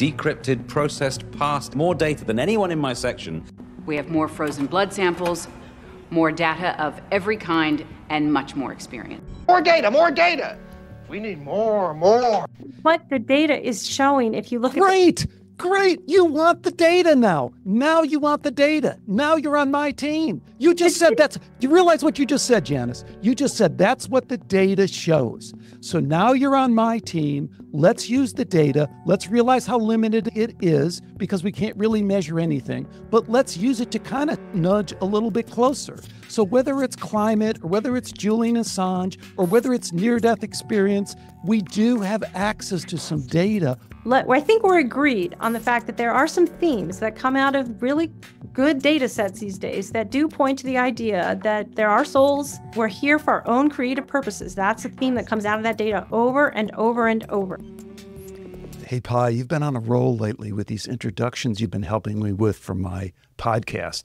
decrypted, processed, passed more data than anyone in my section. We have more frozen blood samples, more data of every kind, and much more experience. More data, more data. We need more, more. What the data is showing, if you look Great. Great. You want the data now. Now you want the data. Now you're on my team. You just said that's, you realize what you just said, Janis? You just said that's what the data shows. So now you're on my team. Let's use the data. Let's realize how limited it is because we can't really measure anything, but let's use it to kind of nudge a little bit closer. So whether it's climate or whether it's Julian Assange or whether it's near death experience, we do have access to some data let, I think we're agreed on the fact that there are some themes that come out of really good data sets these days that do point to the idea that there are souls. We're here for our own creative purposes. That's a theme that comes out of that data over and over and over. Hey, Pi, you've been on a roll lately with these introductions you've been helping me with for my podcast.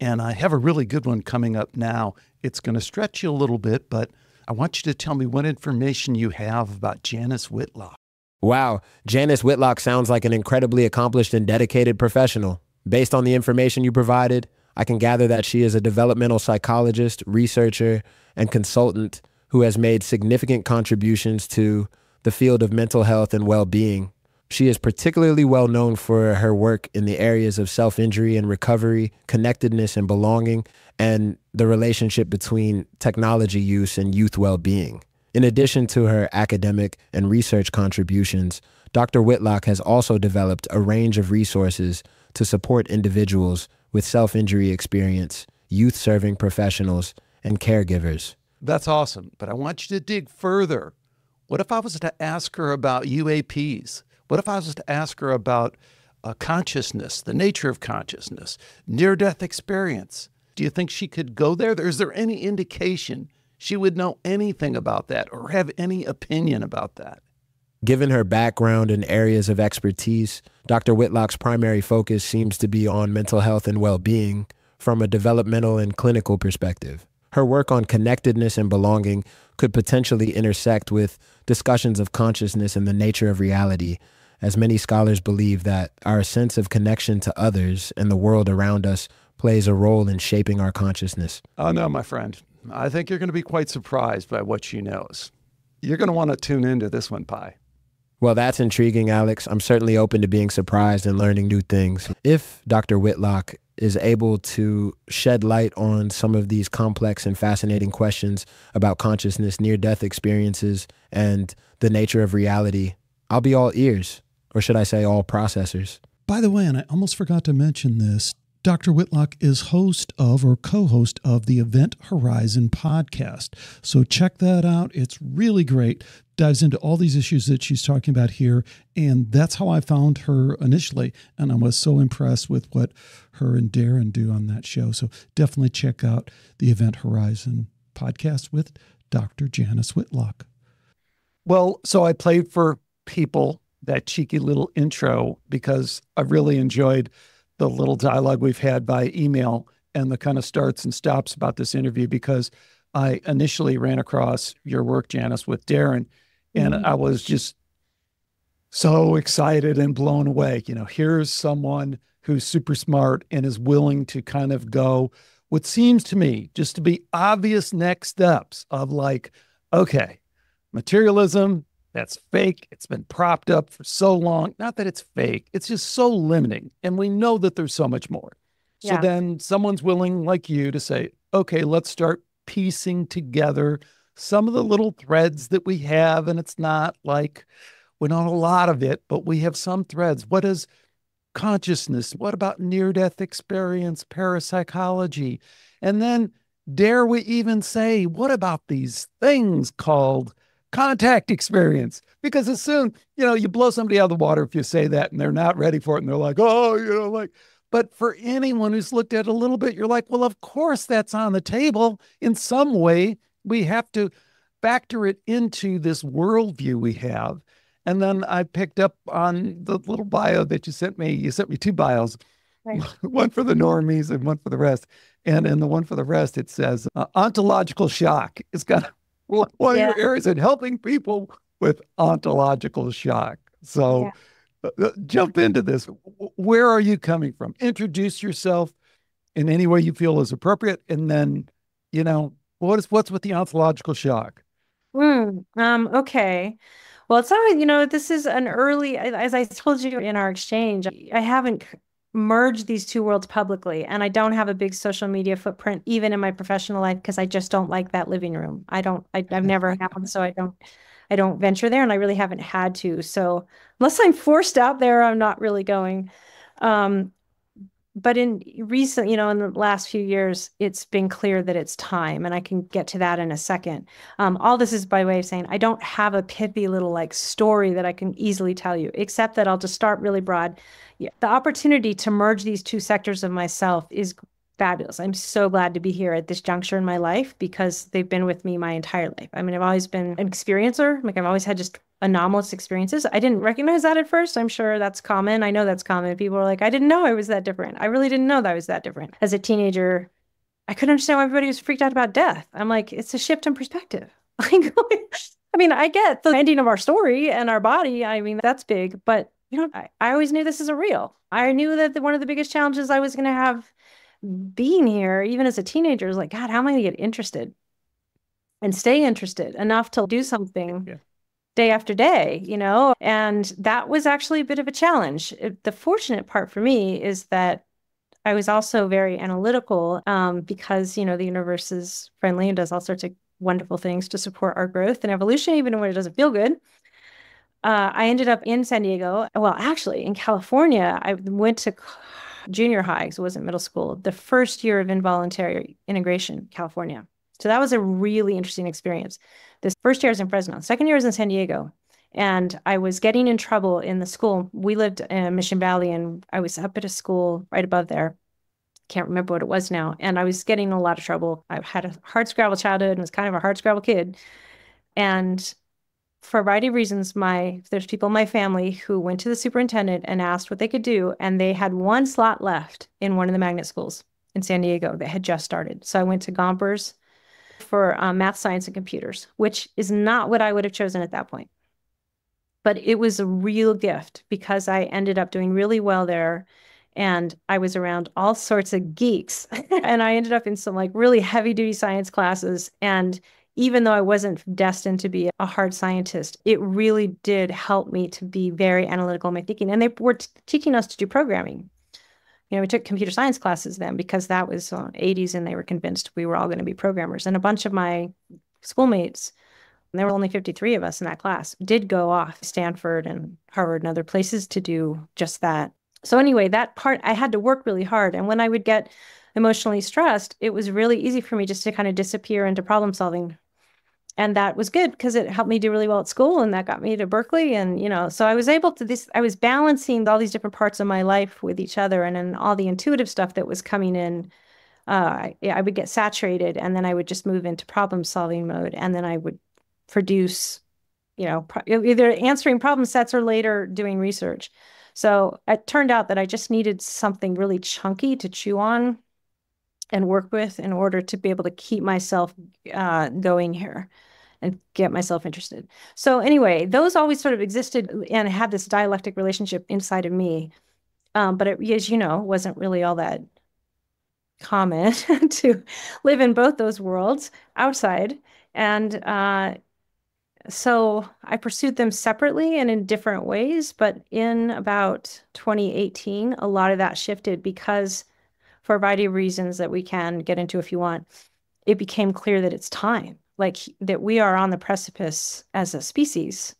And I have a really good one coming up now. It's going to stretch you a little bit, but I want you to tell me what information you have about Janis Whitlock. Wow, Janis Whitlock sounds like an incredibly accomplished and dedicated professional. Based on the information you provided, I can gather that she is a developmental psychologist, researcher, and consultant who has made significant contributions to the field of mental health and well being. She is particularly well known for her work in the areas of self injury and recovery, connectedness and belonging, and the relationship between technology use and youth well being. In addition to her academic and research contributions, Dr. Whitlock has also developed a range of resources to support individuals with self injury experience, youth serving professionals, and caregivers. That's awesome. But I want you to dig further. What if I was to ask her about UAPs? What if I was to ask her about uh, consciousness, the nature of consciousness, near death experience? Do you think she could go there? Is there any indication she would know anything about that or have any opinion about that. Given her background and areas of expertise, Dr. Whitlock's primary focus seems to be on mental health and well being from a developmental and clinical perspective. Her work on connectedness and belonging could potentially intersect with discussions of consciousness and the nature of reality, as many scholars believe that our sense of connection to others and the world around us plays a role in shaping our consciousness. Oh, no, my friend. I think you're going to be quite surprised by what she knows. You're going to want to tune into this one, Pi. Well, that's intriguing, Alex. I'm certainly open to being surprised and learning new things. If Dr. Whitlock is able to shed light on some of these complex and fascinating questions about consciousness, near death experiences, and the nature of reality, I'll be all ears, or should I say, all processors. By the way, and I almost forgot to mention this, Dr. Whitlock is host of or co host of the Event Horizon podcast. So check that out. It's really great. Dives into all these issues that she's talking about here. And that's how I found her initially. And I was so impressed with what her and Darren do on that show. So definitely check out the Event Horizon podcast with Dr. Janis Whitlock. Well, so I played for people that cheeky little intro because I really enjoyed the little dialogue we've had by email and the kind of starts and stops about this interview because I initially ran across your work, Janis, with Darren, and mm-hmm. I was just so excited and blown away. You know, here's someone who's super smart and is willing to kind of go what seems to me just to be obvious next steps of like, okay, materialism, that's fake. It's been propped up for so long. Not that it's fake, it's just so limiting. And we know that there's so much more. So yeah. then someone's willing, like you, to say, okay, let's start piecing together some of the little threads that we have. And it's not like we don't a lot of it, but we have some threads. What is consciousness? What about near death experience, parapsychology? And then, dare we even say, what about these things called contact experience. Because as soon, you know, you blow somebody out of the water if you say that and they're not ready for it and they're like, oh, you know, like, but for anyone who's looked at a little bit, you're like, well, of course that's on the table. In some way, we have to factor it into this worldview we have. And then I picked up on the little bio that you sent me. You sent me two bios, right. one for the normies and one for the rest. And in the one for the rest, it says uh, ontological shock. It's got one yeah. of your areas in helping people with ontological shock. So, uh, jump into this. Where are you coming from? Introduce yourself in any way you feel is appropriate, and then, you know, what is what's with the ontological shock? Mm, um, okay. Well, it's not, you know, this is an early, as I told you in our exchange, I haven't merged these two worlds publicly, and I don't have a big social media footprint even in my professional life because I just don't like that living room. I don't, I, I've never had, so I don't, I don't venture there, and I really haven't had to. So unless I'm forced out there, I'm not really going. Um, but in recent, you know, in the last few years, it's been clear that it's time, and I can get to that in a second. Um, all this is by way of saying I don't have a pithy little like story that I can easily tell you, except that I'll just start really broad. Yeah, the opportunity to merge these two sectors of myself is fabulous. I'm so glad to be here at this juncture in my life because they've been with me my entire life. I mean, I've always been an experiencer. Like I've always had just anomalous experiences. I didn't recognize that at first. I'm sure that's common. I know that's common. People are like, I didn't know I was that different. I really didn't know that I was that different. As a teenager, I couldn't understand why everybody was freaked out about death. I'm like, it's a shift in perspective. I mean, I get the ending of our story and our body. I mean, that's big, but you know, I, I always knew this isn't real. I knew that the, one of the biggest challenges I was going to have being here, even as a teenager, is like, God, how am I going to get interested and stay interested enough to do something yeah. Day after day, you know? And that was actually a bit of a challenge. The fortunate part for me is that I was also very analytical um, because, you know, the universe is friendly and does all sorts of wonderful things to support our growth and evolution, even when it doesn't feel good. Uh, I ended up in San Diego. Well, actually, in California, I went to junior high, so it wasn't middle school, the first year of involuntary integration, California. So that was a really interesting experience. This first year was in Fresno, second year was in San Diego. And I was getting in trouble in the school. We lived in Mission Valley, and I was up at a school right above there. Can't remember what it was now. And I was getting a lot of trouble. I had a hard scrabble childhood and was kind of a hard scrabble kid. And for a variety of reasons, my there's people in my family who went to the superintendent and asked what they could do, and they had one slot left in one of the magnet schools in San Diego that had just started. So I went to Gompers for um, math, science, and computers, which is not what I would have chosen at that point. But it was a real gift because I ended up doing really well there. And I was around all sorts of geeks. and I ended up in some like really heavy duty science classes. And even though I wasn't destined to be a hard scientist, it really did help me to be very analytical in my thinking. And they were t- teaching us to do programming. You know, we took computer science classes then because that was uh, 80s and they were convinced we were all going to be programmers. And a bunch of my schoolmates, there were only 53 of us in that class, did go off Stanford and Harvard and other places to do just that. So, anyway, that part I had to work really hard. And when I would get emotionally stressed, it was really easy for me just to kind of disappear into problem solving and that was good because it helped me do really well at school and that got me to berkeley and you know so i was able to this i was balancing all these different parts of my life with each other and then all the intuitive stuff that was coming in uh, I, I would get saturated and then i would just move into problem solving mode and then i would produce you know pro- either answering problem sets or later doing research. So it turned out that i just needed something really chunky to chew on and work with in order to be able to keep myself uh, going here and get myself interested. So anyway, those always sort of existed and had this dialectic relationship inside of me. Um, but it, as you know, wasn't really all that common to live in both those worlds outside. And uh, so I pursued them separately and in different ways. But in about 2018, a lot of that shifted because for a variety of reasons that we can get into if you want, it became clear that it's time, like that we are on the precipice as a species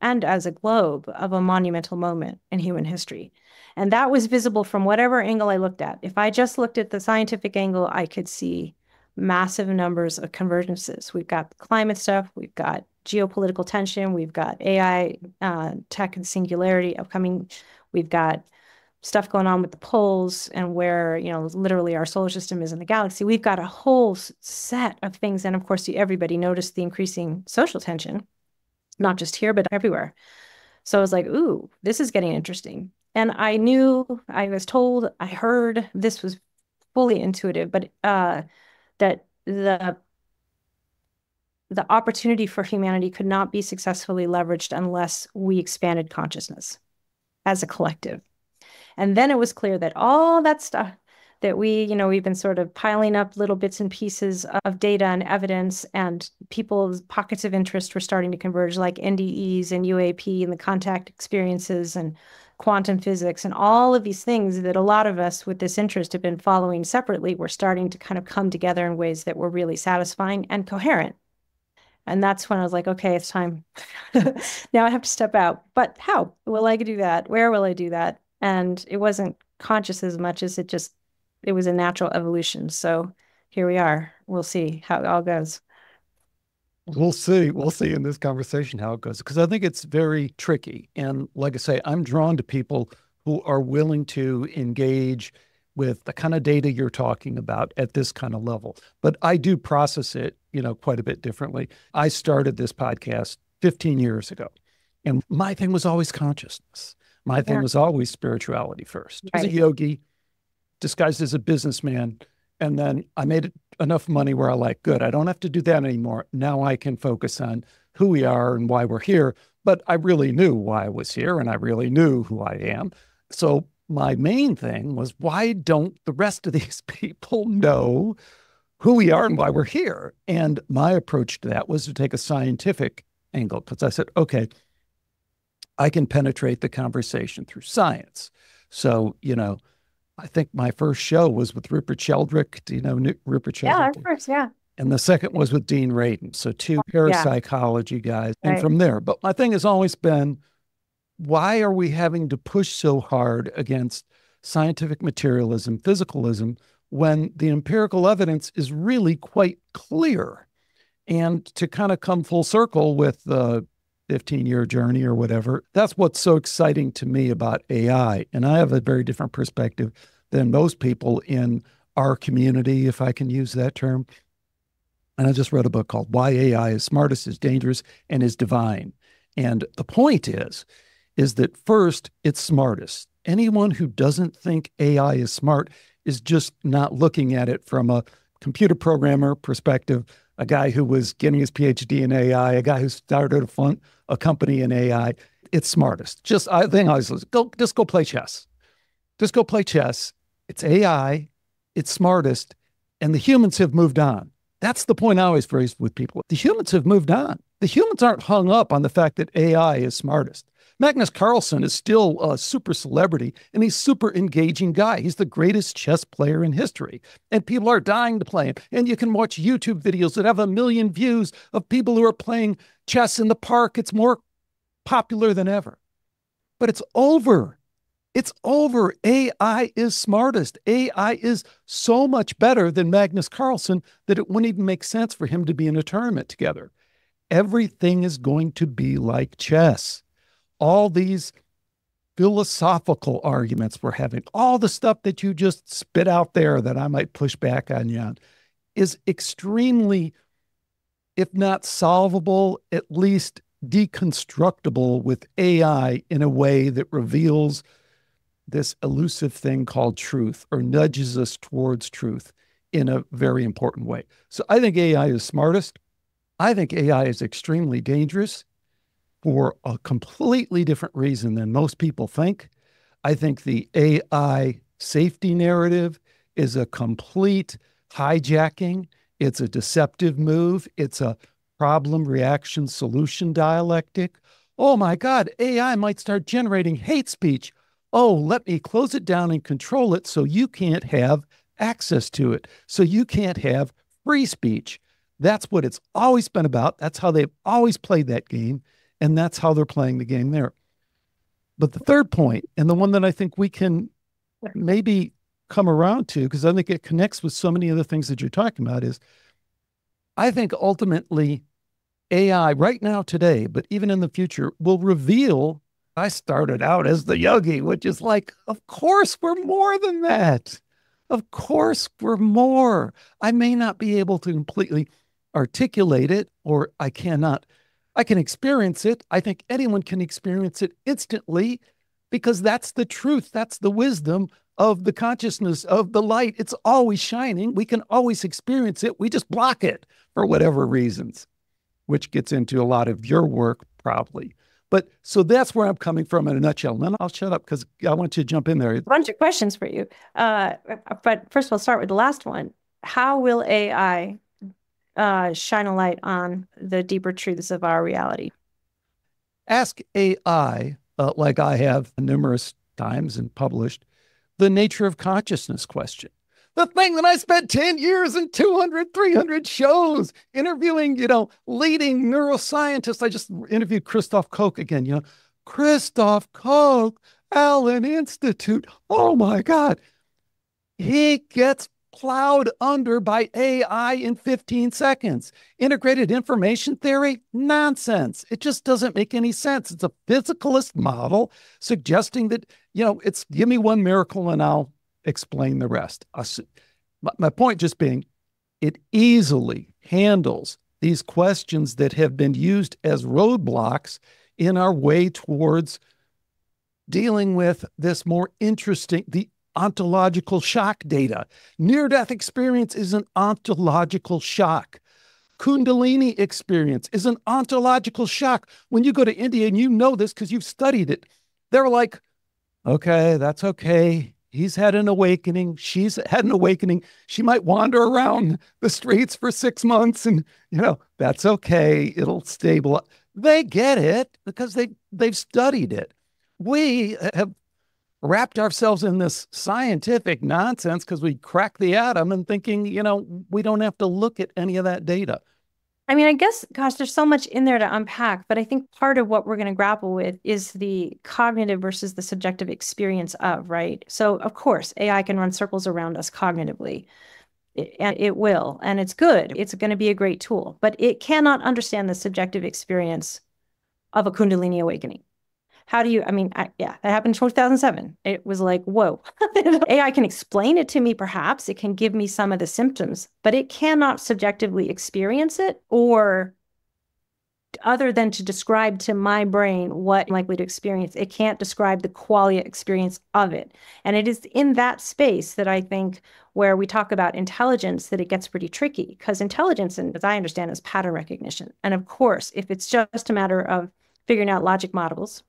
and as a globe of a monumental moment in human history. And that was visible from whatever angle I looked at. If I just looked at the scientific angle, I could see massive numbers of convergences. We've got climate stuff, we've got geopolitical tension, we've got AI, uh, tech and singularity upcoming, we've got stuff going on with the poles and where you know literally our solar system is in the galaxy. We've got a whole set of things. And of course everybody noticed the increasing social tension not just here but everywhere. So i was like ooh this is getting interesting. And i knew i was told i heard this was fully intuitive but uh that the the opportunity for humanity could not be successfully leveraged unless we expanded consciousness as a collective. And then it was clear that all that stuff that we, you know, we've been sort of piling up little bits and pieces of data and evidence, and people's pockets of interest were starting to converge, like NDEs and UAP and the contact experiences and quantum physics and all of these things that a lot of us with this interest have been following separately were starting to kind of come together in ways that were really satisfying and coherent. And that's when I was like, okay, it's time. now I have to step out. But how will I do that? Where will I do that? And it wasn't conscious as much as it just, it was a natural evolution. So here we are. We'll see how it all goes. We'll see. We'll see in this conversation how it goes because I think it's very tricky. And like I say, I'm drawn to people who are willing to engage with the kind of data you're talking about at this kind of level. But I do process it, you know, quite a bit differently. I started this podcast 15 years ago, and my thing was always consciousness. My thing yeah. was always spirituality first. Right. As a yogi, disguised as a businessman, and then I made enough money where I like, good, I don't have to do that anymore. Now I can focus on who we are and why we're here. But I really knew why I was here, and I really knew who I am. So my main thing was why don't the rest of these people know who we are and why we're here? And my approach to that was to take a scientific angle because I said, okay, I can penetrate the conversation through science. So, you know, I think my first show was with Rupert Sheldrake. Do you know Rupert Sheldrake? Yeah, of course, yeah. And the second was with Dean Radin. So two parapsychology yeah. guys. And right. from there, but my thing has always been why are we having to push so hard against scientific materialism, physicalism, when the empirical evidence is really quite clear? And to kind of come full circle with the 15 year journey or whatever, that's what's so exciting to me about AI. And I have a very different perspective than most people in our community, if I can use that term. And I just wrote a book called Why AI is Smartest, is Dangerous, and is Divine. And the point is, is that first, it's smartest. Anyone who doesn't think AI is smart is just not looking at it from a computer programmer perspective, a guy who was getting his PhD in AI, a guy who started a, fun, a company in AI. It's smartest. Just I think I was go just go play chess. Just go play chess. It's AI, it's smartest, and the humans have moved on. That's the point I always raise with people. The humans have moved on. The humans aren't hung up on the fact that AI is smartest. Magnus Carlsen is still a super celebrity and he's super engaging guy. He's the greatest chess player in history. And people are dying to play him. And you can watch YouTube videos that have a million views of people who are playing chess in the park. It's more popular than ever. But it's over. It's over. AI is smartest. AI is so much better than Magnus Carlsen that it wouldn't even make sense for him to be in a tournament together. Everything is going to be like chess all these philosophical arguments we're having, all the stuff that you just spit out there that I might push back on you on, is extremely, if not solvable, at least deconstructible with AI in a way that reveals this elusive thing called truth or nudges us towards truth in a very important way. So I think AI is smartest. I think AI is extremely dangerous for a completely different reason than most people think. I think the AI safety narrative is a complete hijacking. It's a deceptive move. It's a problem reaction solution dialectic. Oh my God, AI might start generating hate speech. Oh, let me close it down and control it so you can't have access to it, so you can't have free speech. That's what it's always been about. That's how they've always played that game. And that's how they're playing the game there. But the third point, and the one that I think we can maybe come around to, because I think it connects with so many of the things that you're talking about, is I think ultimately AI right now, today, but even in the future, will reveal. I started out as the yogi, which is like, of course, we're more than that. Of course, we're more. I may not be able to completely articulate it, or I cannot I can experience it. I think anyone can experience it instantly because that's the truth. That's the wisdom of the consciousness of the light. It's always shining. We can always experience it. We just block it for whatever reasons, which gets into a lot of your work, probably. But so that's where I'm coming from in a nutshell. And then I'll shut up because I want you to jump in there. A bunch of questions for you. Uh, but first of all, start with the last one. How will AI uh, shine a light on the deeper truths of our reality? Ask AI, uh, like I have numerous times and published, the nature of consciousness question. The thing that I spent 10 years and 200, 300 shows interviewing, you know, leading neuroscientists. I just interviewed Christoph Koch again, you know, Christoph Koch, Allen Institute. Oh my God. He gets plowed under by AI in 15 seconds. Integrated information theory? Nonsense. It just doesn't make any sense. It's a physicalist model suggesting that, you know, it's give me one miracle and I'll explain the rest. My point just being, it easily handles these questions that have been used as roadblocks in our way towards dealing with this more interesting, the ontological shock data. Near death experience is an ontological shock. Kundalini experience is an ontological shock. When you go to India, and you know this because you've studied it, they're like, okay, that's okay. He's had an awakening. She's had an awakening. She might wander around the streets for six months and, you know, that's okay. It'll stabilize. They get it because they, they've studied it. We have wrapped ourselves in this scientific nonsense because we cracked the atom and thinking, you know, we don't have to look at any of that data. I mean, I guess, gosh, there's so much in there to unpack, but I think part of what we're going to grapple with is the cognitive versus the subjective experience of, right? So, of course, AI can run circles around us cognitively, and it will, and it's good. It's going to be a great tool, but it cannot understand the subjective experience of a Kundalini awakening how do you, I mean, I, yeah, that happened in 2007. It was like, whoa. AI can explain it to me, perhaps. It can give me some of the symptoms, but it cannot subjectively experience it or other than to describe to my brain what I'm likely to experience. It can't describe the qualia experience of it. And it is in that space that I think where we talk about intelligence that it gets pretty tricky because intelligence, and as I understand, is pattern recognition. And of course, if it's just a matter of figuring out logic models,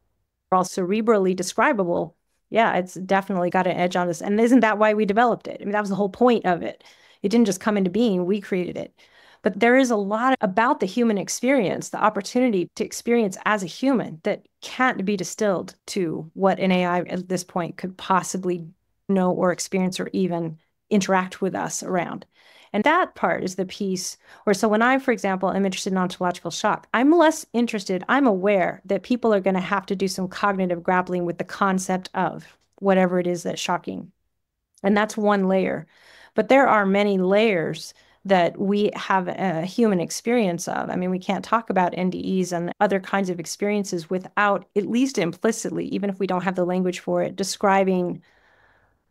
all cerebrally describable, yeah, it's definitely got an edge on this. And isn't that why we developed it? I mean, that was the whole point of it. It didn't just come into being, we created it. But there is a lot about the human experience, the opportunity to experience as a human that can't be distilled to what an AI at this point could possibly know or experience or even interact with us around. And that part is the piece where, so when I, for example, am interested in ontological shock, I'm less interested, I'm aware that people are going to have to do some cognitive grappling with the concept of whatever it is that's shocking. And that's one layer. But there are many layers that we have a human experience of. I mean, we can't talk about NDEs and other kinds of experiences without, at least implicitly, even if we don't have the language for it, describing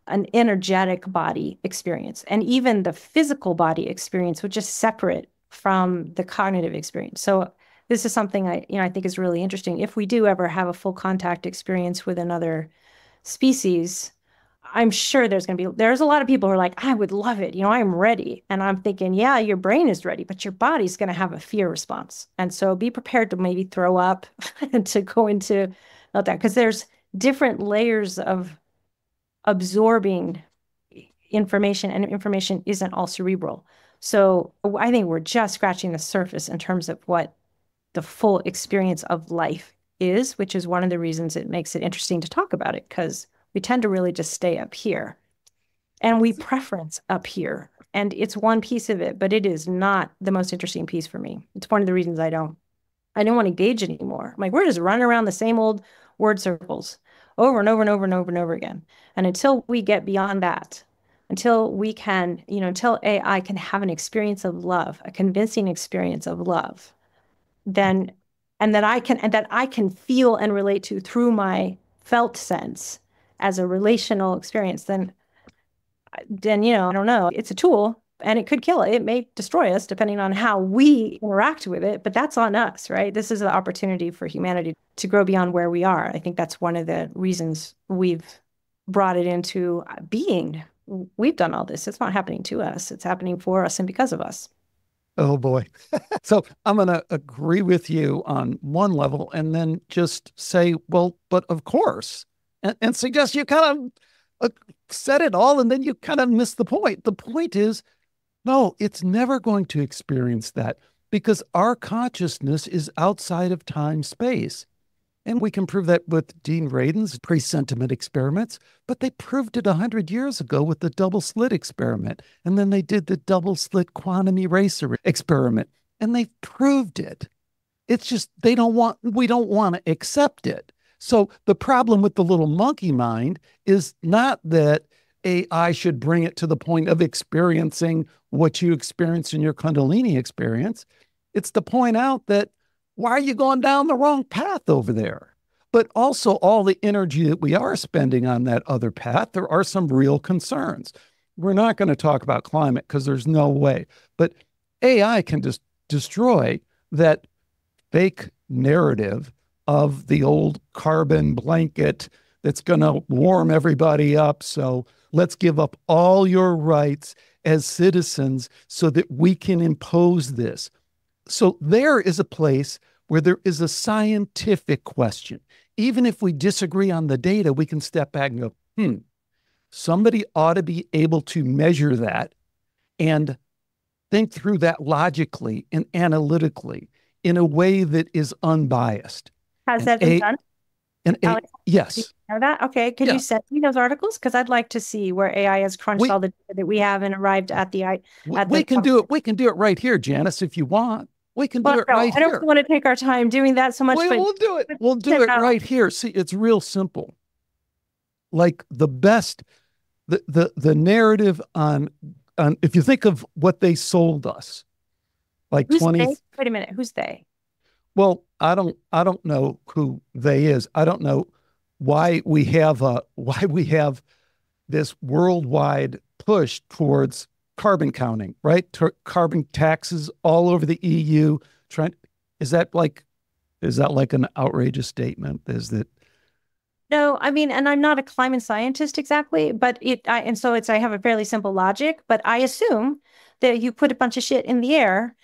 an energetic body experience and even the physical body experience which is separate from the cognitive experience. So this is something i you know i think is really interesting. If we do ever have a full contact experience with another species i'm sure there's going to be there's a lot of people who are like i would love it you know i'm ready. And i'm thinking yeah your brain is ready but your body's going to have a fear response. And so be prepared to maybe throw up and to go into meltdown because there's different layers of absorbing information and information isn't all cerebral. So I think we're just scratching the surface in terms of what the full experience of life is, which is one of the reasons it makes it interesting to talk about it because we tend to really just stay up here and we preference up here. And it's one piece of it, but it is not the most interesting piece for me. It's one of the reasons I don't I don't want to engage anymore. I'm like, we're just running around the same old word circles over and over and over and over and over again. And until we get beyond that, until we can, you know, until AI can have an experience of love, a convincing experience of love, then and that I can and that I can feel and relate to through my felt sense as a relational experience, then then you know, I don't know, it's a tool and it could kill it. It may destroy us depending on how we interact with it, but that's on us, right? This is the opportunity for humanity to grow beyond where we are. I think that's one of the reasons we've brought it into being. We've done all this. It's not happening to us, it's happening for us and because of us. Oh boy. so I'm going to agree with you on one level and then just say, well, but of course, and, and suggest you kind of uh, said it all and then you kind of miss the point. The point is, no, it's never going to experience that because our consciousness is outside of time space. And we can prove that with Dean Radin's pre-sentiment experiments, but they proved it 100 years ago with the double slit experiment. And then they did the double slit quantum eraser experiment, and they proved it. It's just they don't want, we don't want to accept it. So the problem with the little monkey mind is not that AI should bring it to the point of experiencing what you experience in your Kundalini experience. It's to point out that why are you going down the wrong path over there? But also, all the energy that we are spending on that other path, there are some real concerns. We're not going to talk about climate because there's no way. But AI can just destroy that fake narrative of the old carbon blanket that's going to warm everybody up. So let's give up all your rights as citizens so that we can impose this. So there is a place where there is a scientific question. Even if we disagree on the data, we can step back and go, hmm, somebody ought to be able to measure that and think through that logically and analytically in a way that is unbiased. Has And that been a- done? And a- oh, Alex, yes, you know that? Okay. Can Yeah. you send me those articles? Because I'd like to see where AI has crunched We- all the data that we have and arrived at the I. we, at we the can do it. We can do it right here, Janis, if you want. We can do it no, right I don't here. want to take our time doing that so much. We, but will do it. We'll do it right here. See, it's real simple. Like the best, the the the narrative on on if you think of what they sold us, like who's twenty. they? Wait a minute. Who's they? Well, I don't I don't know who they is. I don't know why we have a why we have this worldwide push towards carbon counting, right? Tar- carbon taxes all over the EU. Trying is that like is that like an outrageous statement? Is that No, I mean, and I'm not a climate scientist exactly, but it, I, and so it's, I have a fairly simple logic, but I assume that you put a bunch of shit in the air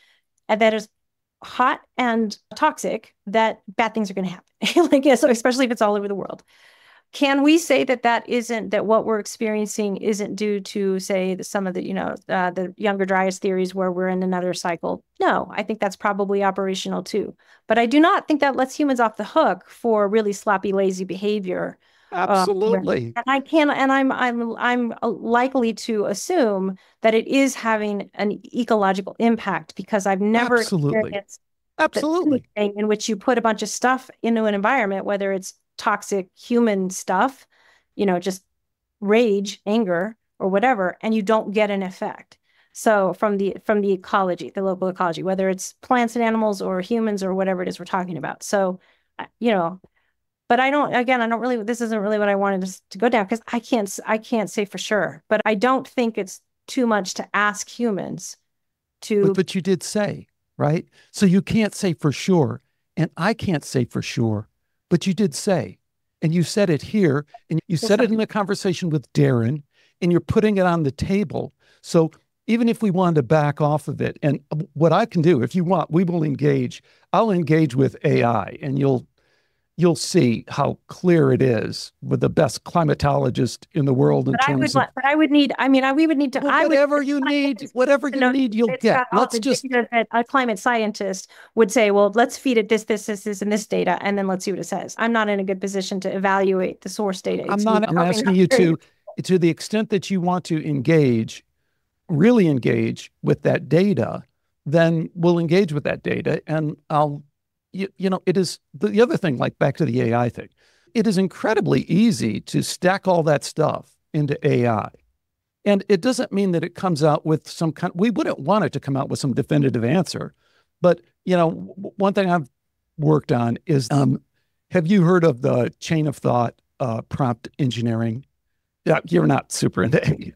and that is hot and toxic, that bad things are going to happen. like, yeah, so especially if it's all over the world. Can we say that that isn't, that what we're experiencing isn't due to, say, the, some of the, you know, uh, the younger dryas theories where we're in another cycle? No, I think that's probably operational too. But I do not think that lets humans off the hook for really sloppy, lazy behavior. Absolutely And I can, and I'm, I'm, I'm uh, likely to assume that it is having an ecological impact because I've never Absolutely. experienced absolutely thing in which you put a bunch of stuff into an environment, whether it's toxic human stuff, you know, just rage, anger, or whatever, and you don't get an effect. So from the from the ecology, the local ecology, whether it's plants and animals or humans or whatever it is we're talking about. So, uh, you know, but I don't. Again, I don't really. This isn't really what I wanted us to go down because I can't. I can't say for sure. But I don't think it's too much to ask humans to. But, but you did say, right? So you can't say for sure, and I can't say for sure, but you did say, and you said it here, and you said it in the conversation with Darren, and you're putting it on the table. So even if we wanted to back off of it, and uh, what I can do, if you want, we will engage. I'll engage with AI, and you'll you'll see how clear it is with the best climatologist in the world in but I would. terms of But I would need. I mean, I, we would need to. Well, I would. whatever you need, whatever you need, you'll get. Let's just a climate scientist would say, well, let's feed it this, this, this, this, and this data, and then let's see what it says. I'm not in a good position to evaluate the source data. I'm not, I'm asking you to, to the extent that you want to engage, really engage with that data, then we'll engage with that data. And I'll, you, you know, it is the, the other thing, like back to the AI thing, it is incredibly easy to stack all that stuff into AI. And it doesn't mean that it comes out with some kind, we wouldn't want it to come out with some definitive answer. But, you know, w- one thing I've worked on is um, have you heard of the chain of thought uh, prompt engineering? Yeah, you're not super into it.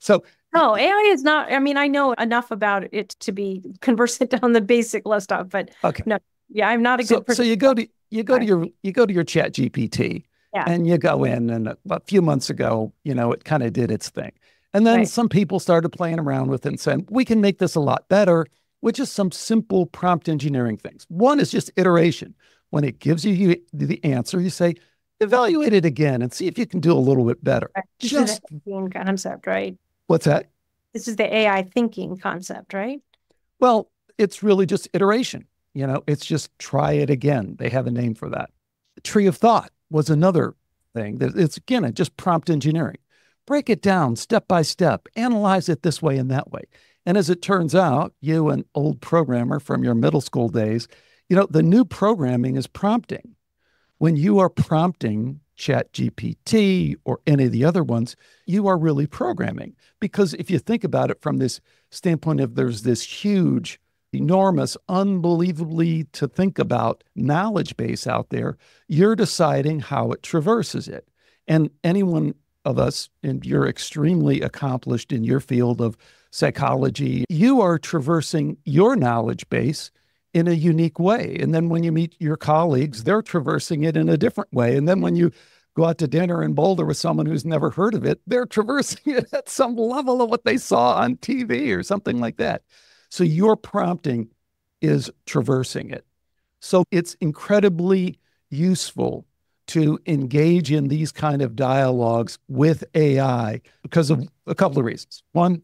So No, AI is not. I mean, I know enough about it to be conversant on the basic stuff, but Okay. no, yeah, I'm not a so, good person. so you go to you go to your you go to your chat GPT Yeah. and you go in and a, a few months ago, you know, it kind of did its thing. And then Right. some people started playing around with it and saying, we can make this a lot better. with just some simple prompt engineering things. One is just iteration. When it gives you the answer, you say, evaluate it again and see if you can do a little bit better. This Just is the concept, right? what's that? This is the AI thinking concept, right? Well, it's really just iteration. You know, it's just try it again. They have a name for that. Tree of thought was another thing that it's again just prompt engineering. Break it down step by step, analyze it this way and that way. And as it turns out, you, an old programmer from your middle school days, you know, the new programming is prompting. When you are prompting Chat GPT or any of the other ones, you are really programming. Because if you think about it from this standpoint of there's this huge, enormous, unbelievably to think about knowledge base out there, you're deciding how it traverses it. And anyone of us, and you're extremely accomplished in your field of psychology, you are traversing your knowledge base in a unique way. And then when you meet your colleagues, they're traversing it in a different way. And then when you go out to dinner in Boulder with someone who's never heard of it, they're traversing it at some level of what they saw on TV or something like that. So your prompting is traversing it. So it's incredibly useful to engage in these kind of dialogues with AI because of a couple of reasons. One,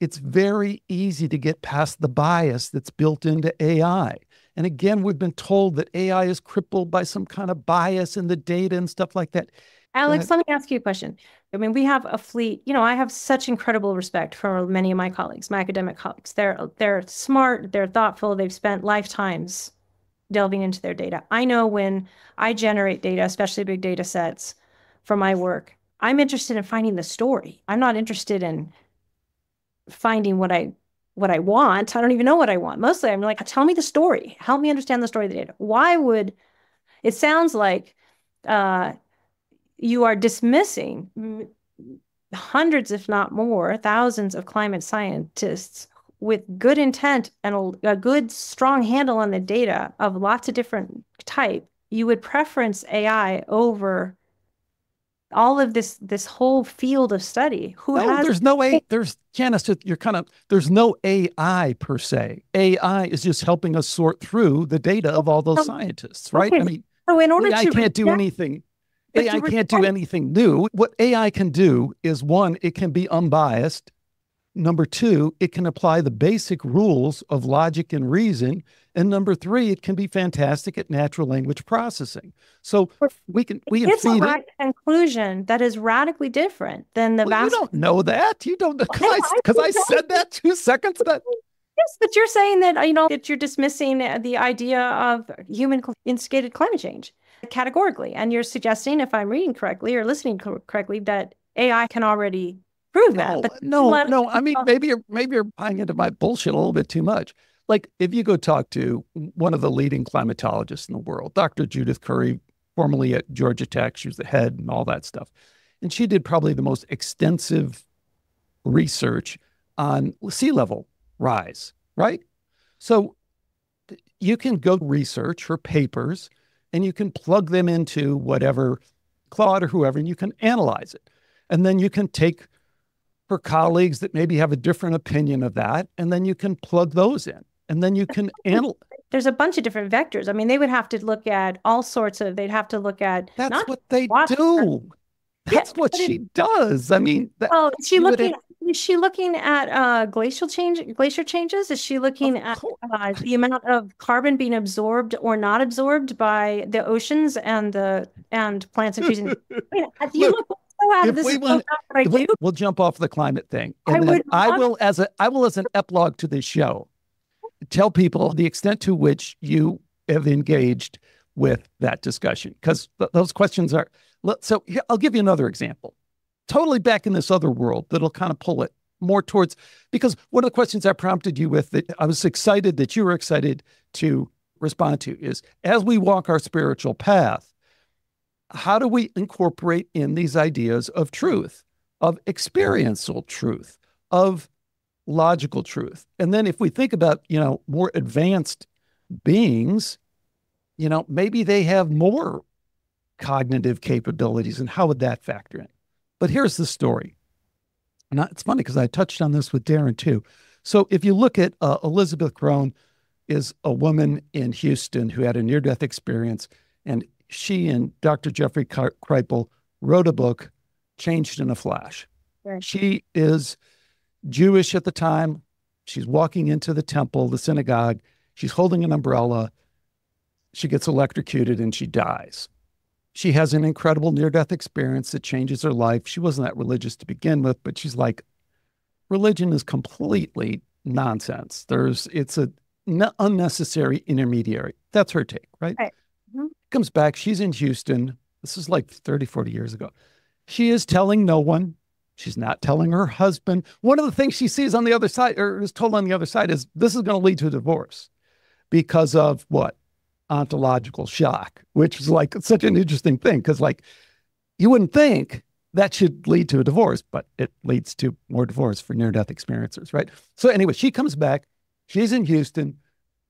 it's very easy to get past the bias that's built into AI. And again, we've been told that AI is crippled by some kind of bias in the data and stuff like that. Alex, let me ask you a question. I mean, we have a fleet, you know, I have such incredible respect for many of my colleagues, my academic colleagues. They're they're smart, they're thoughtful, they've spent lifetimes delving into their data. I know when I generate data, especially big data sets for my work, I'm interested in finding the story. I'm not interested in finding what I what I want. I don't even know what I want. Mostly I'm like, tell me the story. Help me understand the story of the data. Why would it sounds like uh, you are dismissing hundreds, if not more, thousands of climate scientists with good intent and a, a good, strong handle on the data of lots of different type. You would preference AI over all of this this whole field of study. Who no, has there's no a there's janis you're kind of there's no ai per se. Ai is just helping us sort through the data of all those oh, scientists right? Okay. i mean so in order ai to can't do anything ai can't do anything new what ai can do is one it can be unbiased number two it can apply the basic rules of logic and reason and number three, it can be fantastic at natural language processing. So we can we can it's feed a it. conclusion that is radically different than the Well, you don't know that. You don't because I, I 'cause I said that two seconds ago. Yes, but you're saying that you know that you're dismissing the idea of human instigated climate change categorically, and you're suggesting, if I'm reading correctly or listening co- correctly, that AI can already prove that. No, But uh, no, let- no. I mean, maybe you're maybe you're buying into my bullshit a little bit too much. Like if you go talk to one of the leading climatologists in the world, Dr. Judith Curry, formerly at Georgia Tech, she was the head and all that stuff, and she did probably the most extensive research on sea level rise. Right. So you can go research her papers, and you can plug them into whatever Claude or whoever, and you can analyze it, and then you can take her colleagues that maybe have a different opinion of that, and then you can plug those in, and then you can analyze. there's a bunch of different vectors. I mean, they would have to look at all sorts of. They'd have to look at. That's not what they water. do. That's what she does. I mean, that, Oh, she would looking? Is she looking at uh, glacial change, glacier changes? Is she looking at uh, the amount of carbon being absorbed or not absorbed by the oceans and the and plants and trees? And, I mean, you Look, look so out of this we so want- I we'll, do. we'll jump off the climate thing, I would I will, as a, I will, as an epilogue to this show, tell people the extent to which you have engaged with that discussion, because th- those questions are. So I'll give you another example. Totally back in this other world that'll kind of pull it more towards because one of the questions I prompted you with that I was excited that you were excited to respond to is as we walk our spiritual path, how do we incorporate in these ideas of truth, of experiential truth, of logical truth? And then if we think about, you know, more advanced beings, you know, maybe they have more cognitive capabilities and how would that factor in? But here's the story. And it's funny because I touched on this with Darren too. So if you look at uh, Elizabeth Krohn, is a woman in Houston who had a near death experience, and she and Dr. Jeffrey Kripal wrote a book, Changed in a Flash. She is Jewish at the time. She's walking into the temple, the synagogue. She's holding an umbrella. She gets electrocuted and she dies. She has an incredible near death experience that changes her life. She wasn't that religious to begin with, but she's like, religion is completely nonsense. There's, it's a unnecessary intermediary. That's her take, right? right. Mm-hmm. Comes back. She's in Houston. This is like 30, 40 years ago. She is telling no one. She's not telling her husband. One of the things she sees on the other side, or is told on the other side, is this is going to lead to a divorce because of what? Ontological shock, which is like such an interesting thing because, like, you wouldn't think that should lead to a divorce, but it leads to more divorce for near death experiencers, right? So, anyway, she comes back. She's in Houston,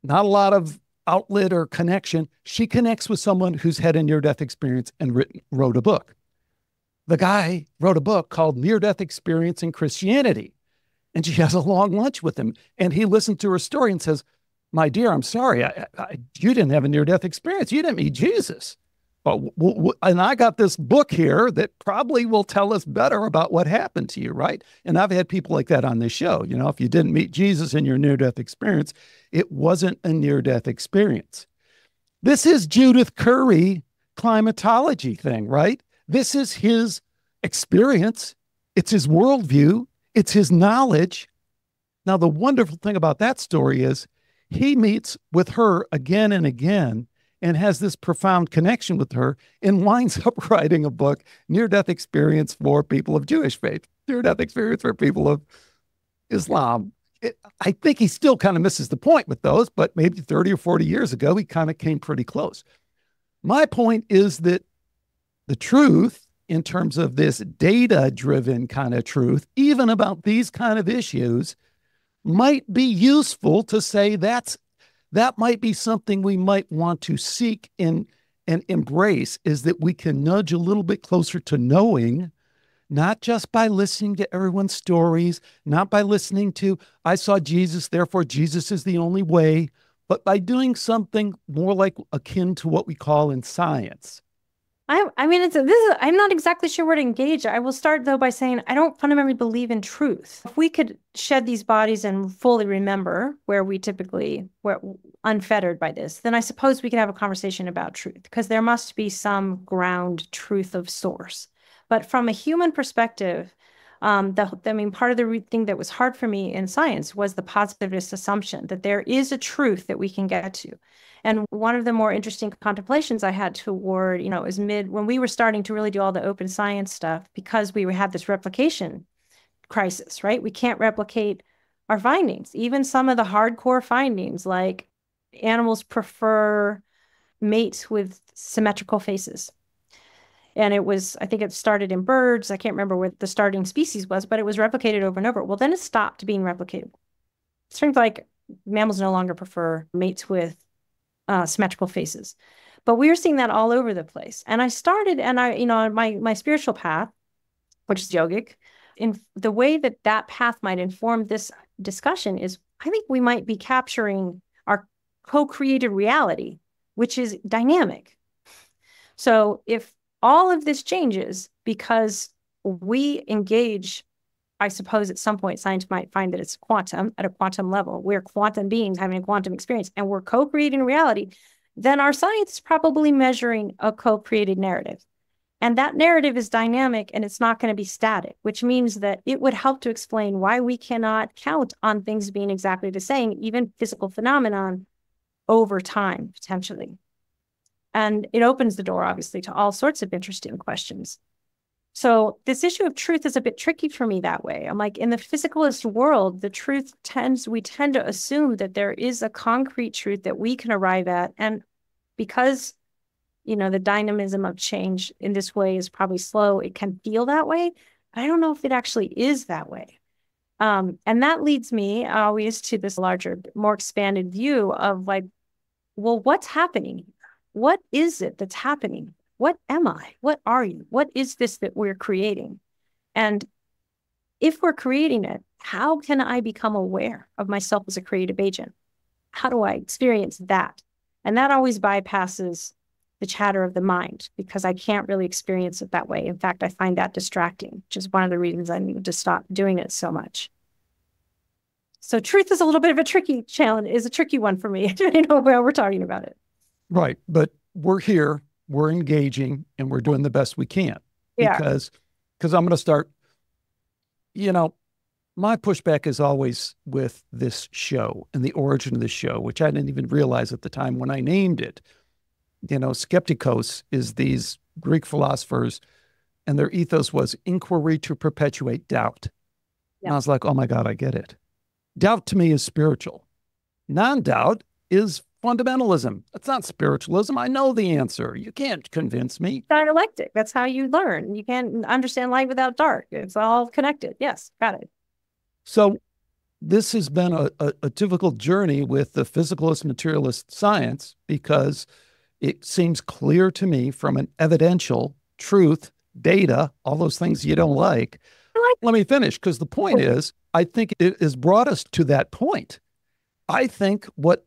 not a lot of outlet or connection. She connects with someone who's had a near death experience and written, wrote a book. The guy wrote a book called Near Death Experience in Christianity. And she has a long lunch with him. And he listens to her story and says, My dear, I'm sorry. I, I, you didn't have a near death experience. You didn't meet Jesus. But and I got this book here that probably will tell us better about what happened to you, right? And I've had people like that on this show. You know, if you didn't meet Jesus in your near death experience, it wasn't a near death experience. This is Judith Curry climatology thing, right? This is his experience, it's his worldview, it's his knowledge. Now, the wonderful thing about that story is he meets with her again and again and has this profound connection with her and winds up writing a book, Near Death Experience for People of Jewish Faith, Near Death Experience for People of Islam. It, I think he still kind of misses the point with those, but maybe 30 or 40 years ago, he kind of came pretty close. My point is that the truth, in terms of this data driven kind of truth, even about these kind of issues, might be useful to say that's that might be something we might want to seek and and embrace is that we can nudge a little bit closer to knowing not just by listening to everyone's stories not by listening to i saw jesus therefore jesus is the only way but by doing something more like akin to what we call in science I, I mean, it's this is, I'm not exactly sure where to engage. I will start though by saying I don't fundamentally believe in truth. If we could shed these bodies and fully remember where we typically were unfettered by this, then I suppose we could have a conversation about truth because there must be some ground truth of source. But from a human perspective, um, the, I mean, part of the thing that was hard for me in science was the positivist assumption that there is a truth that we can get to. And one of the more interesting contemplations I had toward, you know, it was mid when we were starting to really do all the open science stuff because we had this replication crisis, right? We can't replicate our findings, even some of the hardcore findings, like animals prefer mates with symmetrical faces. And it was, I think it started in birds. I can't remember what the starting species was, but it was replicated over and over. Well, then it stopped being replicated. Things like mammals no longer prefer mates with uh, symmetrical faces. But we are seeing that all over the place. And I started, and I, you know, my my spiritual path, which is yogic, in the way that that path might inform this discussion is, I think we might be capturing our co-created reality, which is dynamic. So if all of this changes because we engage I suppose at some point science might find that it's quantum at a quantum level. We're quantum beings having a quantum experience and we're co creating reality. Then our science is probably measuring a co created narrative. And that narrative is dynamic and it's not going to be static, which means that it would help to explain why we cannot count on things being exactly the same, even physical phenomenon over time, potentially. And it opens the door, obviously, to all sorts of interesting questions. So this issue of truth is a bit tricky for me that way. I'm like in the physicalist world, the truth tends we tend to assume that there is a concrete truth that we can arrive at and because you know the dynamism of change in this way is probably slow, it can feel that way. I don't know if it actually is that way. Um, and that leads me always to this larger, more expanded view of like, well, what's happening? What is it that's happening? what am I? What are you? What is this that we're creating? And if we're creating it, how can I become aware of myself as a creative agent? How do I experience that? And that always bypasses the chatter of the mind because I can't really experience it that way. In fact, I find that distracting, which is one of the reasons I need to stop doing it so much. So truth is a little bit of a tricky challenge, is a tricky one for me. I don't know where we're talking about it. Right. But we're here, we're engaging, and we're doing the best we can. Yeah. Because because I'm gonna start, you know, my pushback is always with this show and the origin of the show, which I didn't even realize at the time when I named it. You know, skeptikos is these Greek philosophers, and their ethos was inquiry to perpetuate doubt. And I was like, oh my God, I get it. Doubt to me is spiritual. Non doubt is fundamentalism. It's not spiritualism. I know the answer. You can't convince me. Dialectic. That's how you learn. You can't understand light without dark. It's all connected. Yes, got it. So, this has been a, a, a difficult journey with the physicalist materialist science because it seems clear to me from an evidential truth, data, all those things you don't like. like. Let me finish because the point is I think it has brought us to that point. I think what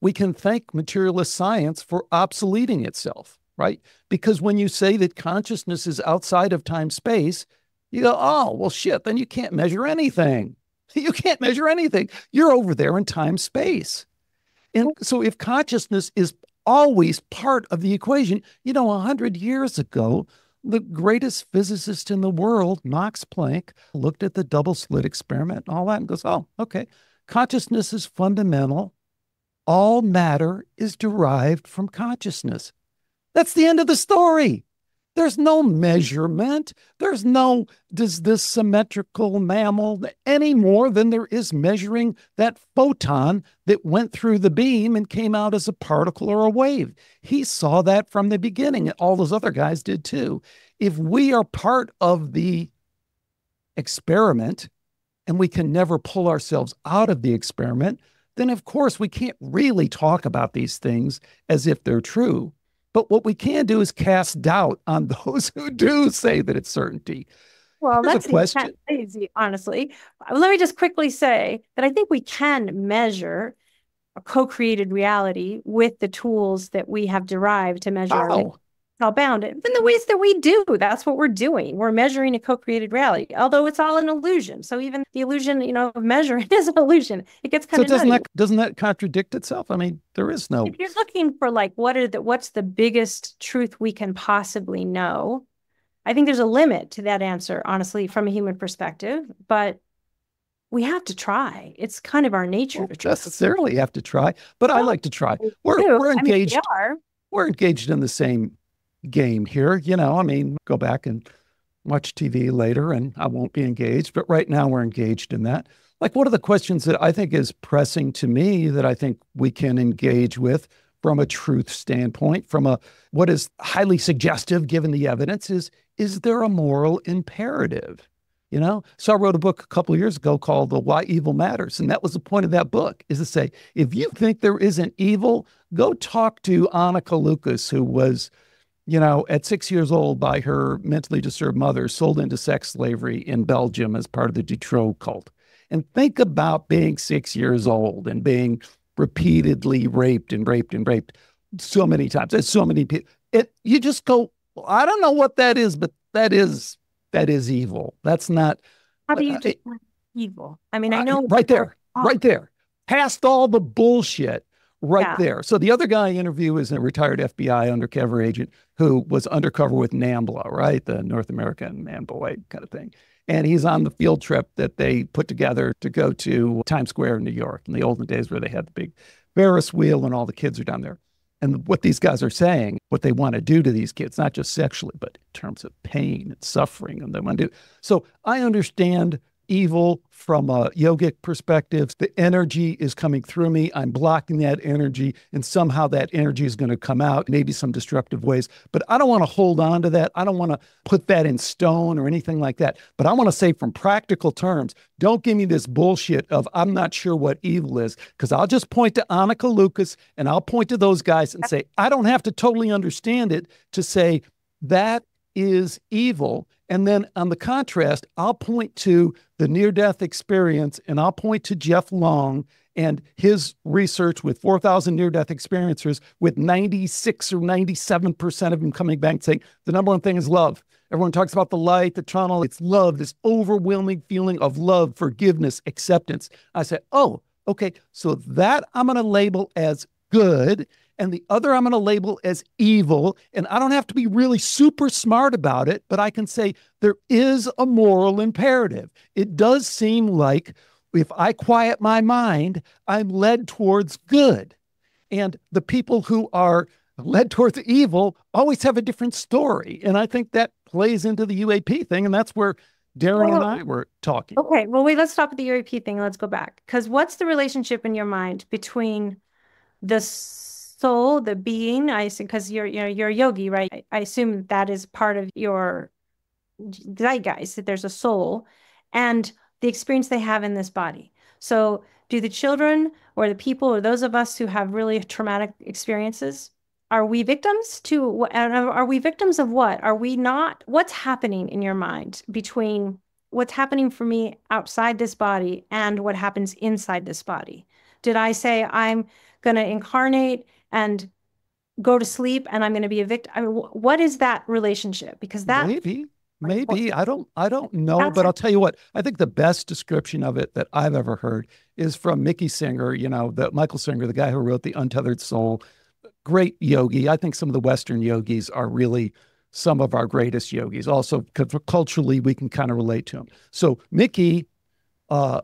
we can thank materialist science for obsoleting itself, right? Because when you say that consciousness is outside of time space, you go, oh, well, shit, then you can't measure anything. You can't measure anything. You're over there in time space. And so if consciousness is always part of the equation, you know, 100 years ago, the greatest physicist in the world, Max Planck, looked at the double slit experiment and all that and goes, oh, okay, consciousness is fundamental. All matter is derived from consciousness. That's the end of the story. There's no measurement. There's no, does this symmetrical mammal any more than there is measuring that photon that went through the beam and came out as a particle or a wave. He saw that from the beginning. All those other guys did too. If we are part of the experiment and we can never pull ourselves out of the experiment, then of course we can't really talk about these things as if they're true but what we can do is cast doubt on those who do say that it's certainty. Well, Here's that's a question. easy, honestly. Let me just quickly say that I think we can measure a co-created reality with the tools that we have derived to measure our How bound it. In the ways that we do, that's what we're doing. We're measuring a co-created reality, although it's all an illusion. So even the illusion, you know, of measuring is an illusion. It gets kind So of doesn't nutty. that doesn't that contradict itself? I mean, there is no if you're looking for like what are the what's the biggest truth we can possibly know i think there's a limit to that answer honestly from a human perspective but we have to try it's kind of our nature don't to try necessarily have to try, but I like to try. We We're we're I mean, we engaged. are. we're engaged in the same game here. You know, I mean, go back and watch TV later and I won't be engaged, but right now we're engaged in that. Like, one of the questions that I think is pressing to me that I think we can engage with from a truth standpoint, from a what is highly suggestive given the evidence is is there a moral imperative? You know, so I wrote a book a couple years ago called The Why Evil Matters. And that was the point of that book is to say, if you think there isn't evil, go talk to Anneke Lucas, who was, you know, at six years old by her mentally disturbed mother, sold into sex slavery in Belgium as part of the Dutroux cult. And think about being six years old and being repeatedly raped and raped and raped so many times. There's so many people. It you just go, well, I don't know what that is, but that is that is evil. That's not how do you uh, it- define evil i mean i uh, know right there, Oh. right there, past all the bullshit, right Yeah. there. So the other guy I interview is a retired FBI undercover agent who was undercover with NAMBLA, right, the North American man boy kind of thing. And he's on the field trip that they put together to go to Times Square in New York in the olden days where they had the big Ferris wheel and all the kids are down there. And what these guys are saying, what they want to do to these kids, not just sexually, but in terms of pain and suffering, and they want to do. So I understand evil from a yogic perspective. The energy is coming through me. I'm blocking that energy, and somehow that energy is going to come out, maybe some destructive ways. But I don't want to hold on to that. I don't want to put that in stone or anything like that. But I want to say, from practical terms, don't give me this bullshit of I'm not sure what evil is, because I'll just point to Anneke Lucas and I'll point to those guys and say, I don't have to totally understand it to say that is evil. And then on the contrast, I'll point to the near death experience and I'll point to Jeff Long and his research with 4,000 near death experiencers, with 96 or 97% of them coming back saying the number one thing is love. Everyone talks about the light, the tunnel. It's love, this overwhelming feeling of love, forgiveness, acceptance. I said, oh, okay, so that I'm going to label as good and the other I'm going to label as evil. And I don't have to be really super smart about it, but I can say there is a moral imperative. It does seem like if I quiet my mind, I'm led towards good. And the people who are led towards evil always have a different story. And I think that plays into the UAP thing. And that's where Darren well, and I were talking. Okay. Well, wait, let's stop at the UAP thing. Let's go back. Because what's the relationship in your mind between the soul, the being. I assume because you're you know you're a yogi, right? I, I assume that is part of your zeitgeist that there's a soul, and the experience they have in this body. So, do the children or the people or those of us who have really traumatic experiences are we victims to are we victims of what are we not what's happening in your mind between what's happening for me outside this body and what happens inside this body did i say i'm going to incarnate and go to sleep and I'm going to be a victim. I mean, what is that relationship? Because that maybe, maybe I don't, I don't know, but I'll tell you what. I think the best description of it that I've ever heard is from Mickey Singer. You know, the Michael Singer, the guy who wrote the Untethered Soul, great yogi. I think some of the Western yogis are really some of our greatest yogis. Also, culturally, we can kind of relate to him. So Mickey. Uh,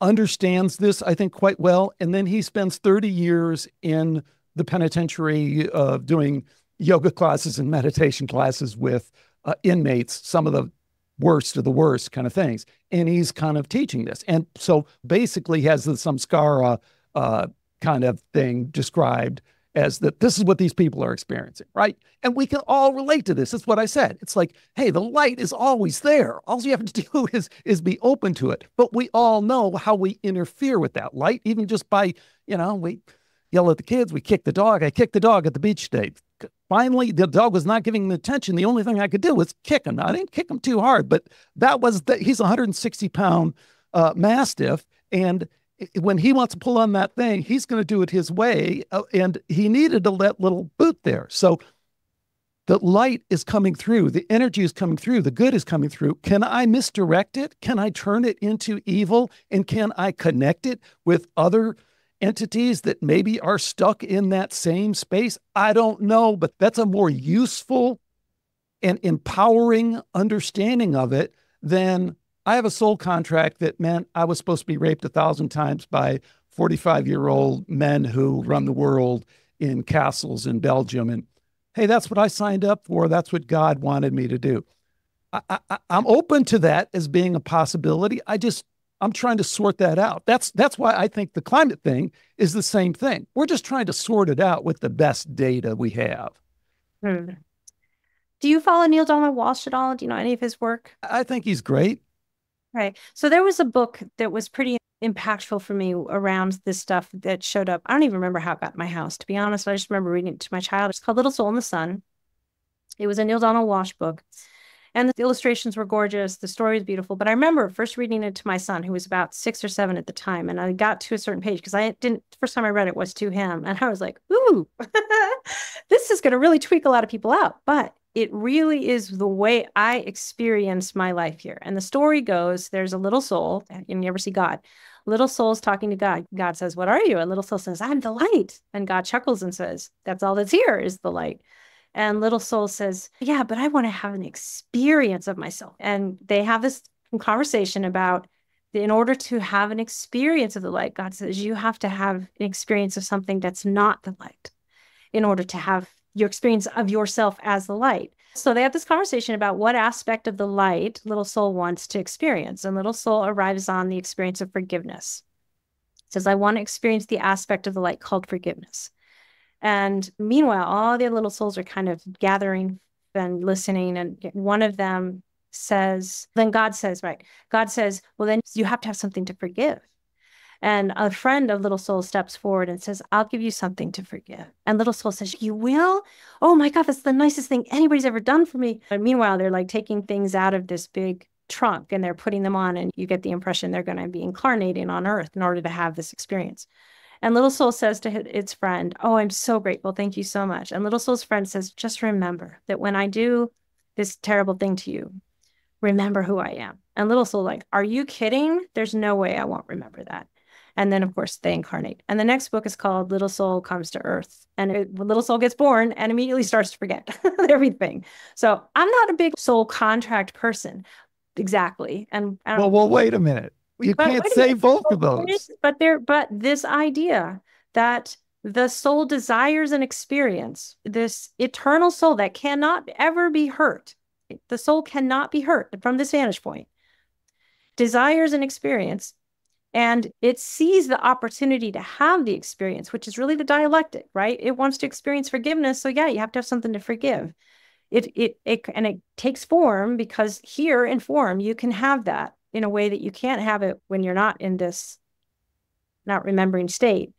understands this, I think, quite well. And then he spends 30 years in the penitentiary uh, doing yoga classes and meditation classes with uh, inmates, some of the worst of the worst kind of things. And he's kind of teaching this. And so basically has the samskara uh, kind of thing described as that this is what these people are experiencing, right? And we can all relate to this. That's what I said. It's like, hey, the light is always there. All you have to do is is be open to it. But we all know how we interfere with that light, even just by, you know, we yell at the kids. We kick the dog. I kicked the dog at the beach day. Finally, the dog was not giving him attention. The only thing I could do was kick him. I didn't kick him too hard, but that was that. He's a 160 pound uh, mastiff, and when he wants to pull on that thing, he's going to do it his way. Uh, and he needed to let little boot there. So the light is coming through, the energy is coming through, the good is coming through. Can I misdirect it? Can I turn it into evil? And can I connect it with other entities that maybe are stuck in that same space? I don't know, but that's a more useful and empowering understanding of it than I have a soul contract that meant I was supposed to be raped a thousand times by 45 year old men who run the world in castles in Belgium. And hey, that's what I signed up for. That's what God wanted me to do. I, I'm open to that as being a possibility. I just I'm trying to sort that out. That's that's why I think the climate thing is the same thing. We're just trying to sort it out with the best data we have. Hmm. Do you follow Neale Donald Walsch at all? Do you know any of his work? I think he's great. Right. So there was a book that was pretty impactful for me around this stuff that showed up. I don't even remember how it got my house, to be honest. I just remember reading it to my child. It's called Little Soul in the Sun. It was a Neale Donald Walsch book. And the illustrations were gorgeous. The story was beautiful. But I remember first reading it to my son, who was about six or seven at the time. And I got to a certain page because I didn't, first time I read it was to him. And I was like, ooh, this is going to really tweak a lot of people out. But it really is the way I experience my life here. And the story goes there's a little soul, and you never see God. Little soul's talking to God. God says, What are you? And little soul says, I'm the light. And God chuckles and says, That's all that's here is the light. And little soul says, Yeah, but I want to have an experience of myself. And they have this conversation about in order to have an experience of the light, God says you have to have an experience of something that's not the light in order to have your experience of yourself as the light. So they have this conversation about what aspect of the light little soul wants to experience. And little soul arrives on the experience of forgiveness. Says, I want to experience the aspect of the light called forgiveness. And meanwhile, all the little souls are kind of gathering and listening. And one of them says, then God says, right? God says, well, then you have to have something to forgive. And a friend of Little Soul steps forward and says, I'll give you something to forgive. And Little Soul says, You will? Oh my God, that's the nicest thing anybody's ever done for me. Meanwhile, they're like taking things out of this big trunk and they're putting them on. And you get the impression they're going to be incarnating on earth in order to have this experience. And Little Soul says to its friend, Oh, I'm so grateful. Thank you so much. And Little Soul's friend says, Just remember that when I do this terrible thing to you, remember who I am. And Little Soul, like, Are you kidding? There's no way I won't remember that. And then, of course, they incarnate. And the next book is called Little Soul Comes to Earth. And it, Little Soul gets born and immediately starts to forget everything. So I'm not a big soul contract person. Exactly. And well, well, wait a minute. You but can't say both of those. But there, but this idea that the soul desires an experience, this eternal soul that cannot ever be hurt, the soul cannot be hurt from this vantage point, desires an experience, and it sees the opportunity to have the experience, which is really the dialectic, right? It wants to experience forgiveness. So yeah, you have to have something to forgive. It, it, it, and it takes form because here in form, you can have that in a way that you can't have it when you're not in this not remembering state.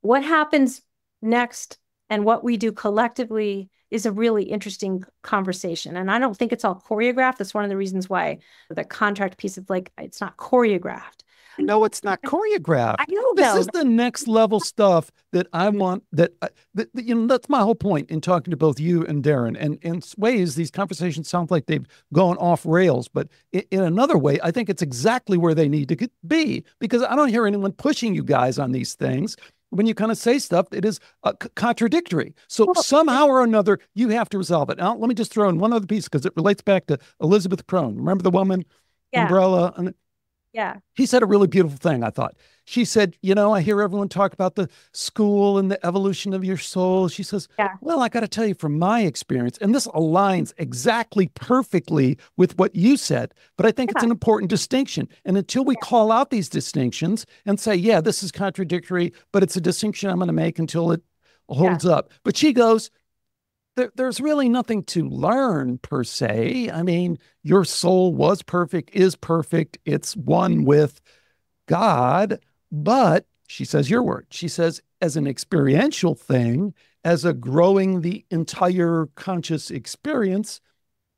What happens next and what we do collectively is a really interesting conversation. And I don't think it's all choreographed. That's one of the reasons why the contract piece of like, it's not choreographed. No, it's not choreographed. I know this is the next level stuff that I want. That, uh, that, that, you know, that's my whole point in talking to both you and Darren. And in ways, these conversations sound like they've gone off rails, but in, in another way, I think it's exactly where they need to be because I don't hear anyone pushing you guys on these things when you kind of say stuff it is uh, c- contradictory. So well, somehow or another, you have to resolve it. Now, let me just throw in one other piece because it relates back to Elizabeth Krohn. Remember the woman, yeah. umbrella? And yeah. He said a really beautiful thing, I thought. She said, You know, I hear everyone talk about the school and the evolution of your soul. She says, yeah. Well, I got to tell you from my experience, and this aligns exactly perfectly with what you said, but I think yeah. it's an important distinction. And until we yeah. call out these distinctions and say, Yeah, this is contradictory, but it's a distinction I'm going to make until it holds up. But she goes, there, there's really nothing to learn per se. I mean, your soul was perfect, is perfect, it's one with God. But she says your word. She says, as an experiential thing, as a growing the entire conscious experience,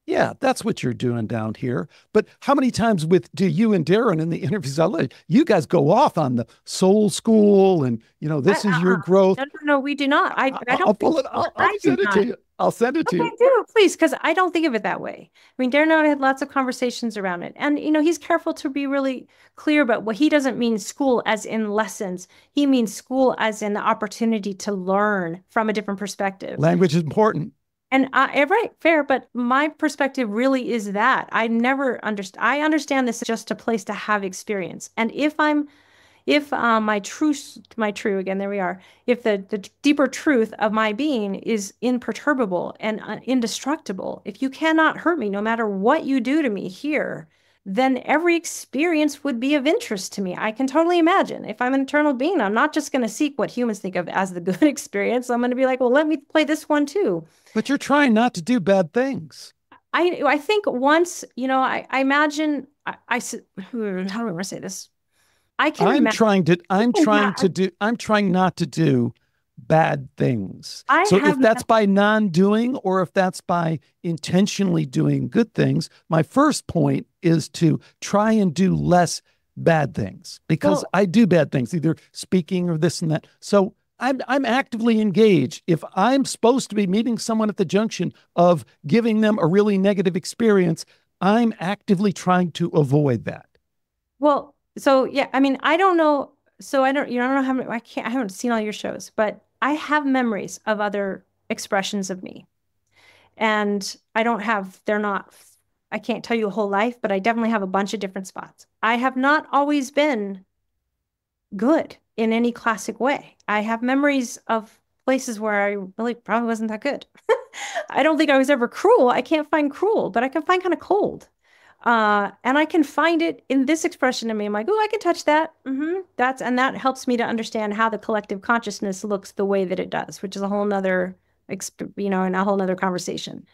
yeah, that's what you're doing down here. But how many times with do you and Darren in the interviews I let you guys go off on the soul school and you know this I, is uh, your growth? No, no, no, we do not. I, I don't. I'll pull it. I'll, I'll send it not. I'll send it to okay, you. Do please, because I don't think of it that way. I mean, Darren and I had lots of conversations around it, and you know, he's careful to be really clear about what he doesn't mean school as in lessons. He means school as in the opportunity to learn from a different perspective. Language is important. And I, right, fair, but my perspective really is that I never understand. I understand this is just a place to have experience, and if I'm, if uh, my truth, my true again, there we are. If the the deeper truth of my being is imperturbable and uh, indestructible, if you cannot hurt me, no matter what you do to me here, then every experience would be of interest to me. I can totally imagine if I'm an eternal being, I'm not just going to seek what humans think of as the good experience. I'm going to be like, well, let me play this one too. But you're trying not to do bad things. I I think once, you know, I, I imagine I, I how do I want to say this? I can. I'm trying to. I'm oh, trying to do. I'm trying not to do bad things. I so if that's by non-doing or if that's by intentionally doing good things, my first point is to try and do less bad things because well, I do bad things, either speaking or this and that. So I'm I'm actively engaged. If I'm supposed to be meeting someone at the junction of giving them a really negative experience, I'm actively trying to avoid that. Well, so yeah, I mean, I don't know so I don't you know, I don't know how many I can't I haven't seen all your shows, but I have memories of other expressions of me. And I don't have they're not I can't tell you a whole life, but I definitely have a bunch of different spots. I have not always been good in any classic way. I have memories of places where I really probably wasn't that good. I don't think I was ever cruel. I can't find cruel, but I can find kind of cold. Uh, and I can find it in this expression in me. I'm like, oh, I can touch that. Mm-hmm. That's and that helps me to understand how the collective consciousness looks the way that it does, which is a whole nother, you know, and a whole nother conversation.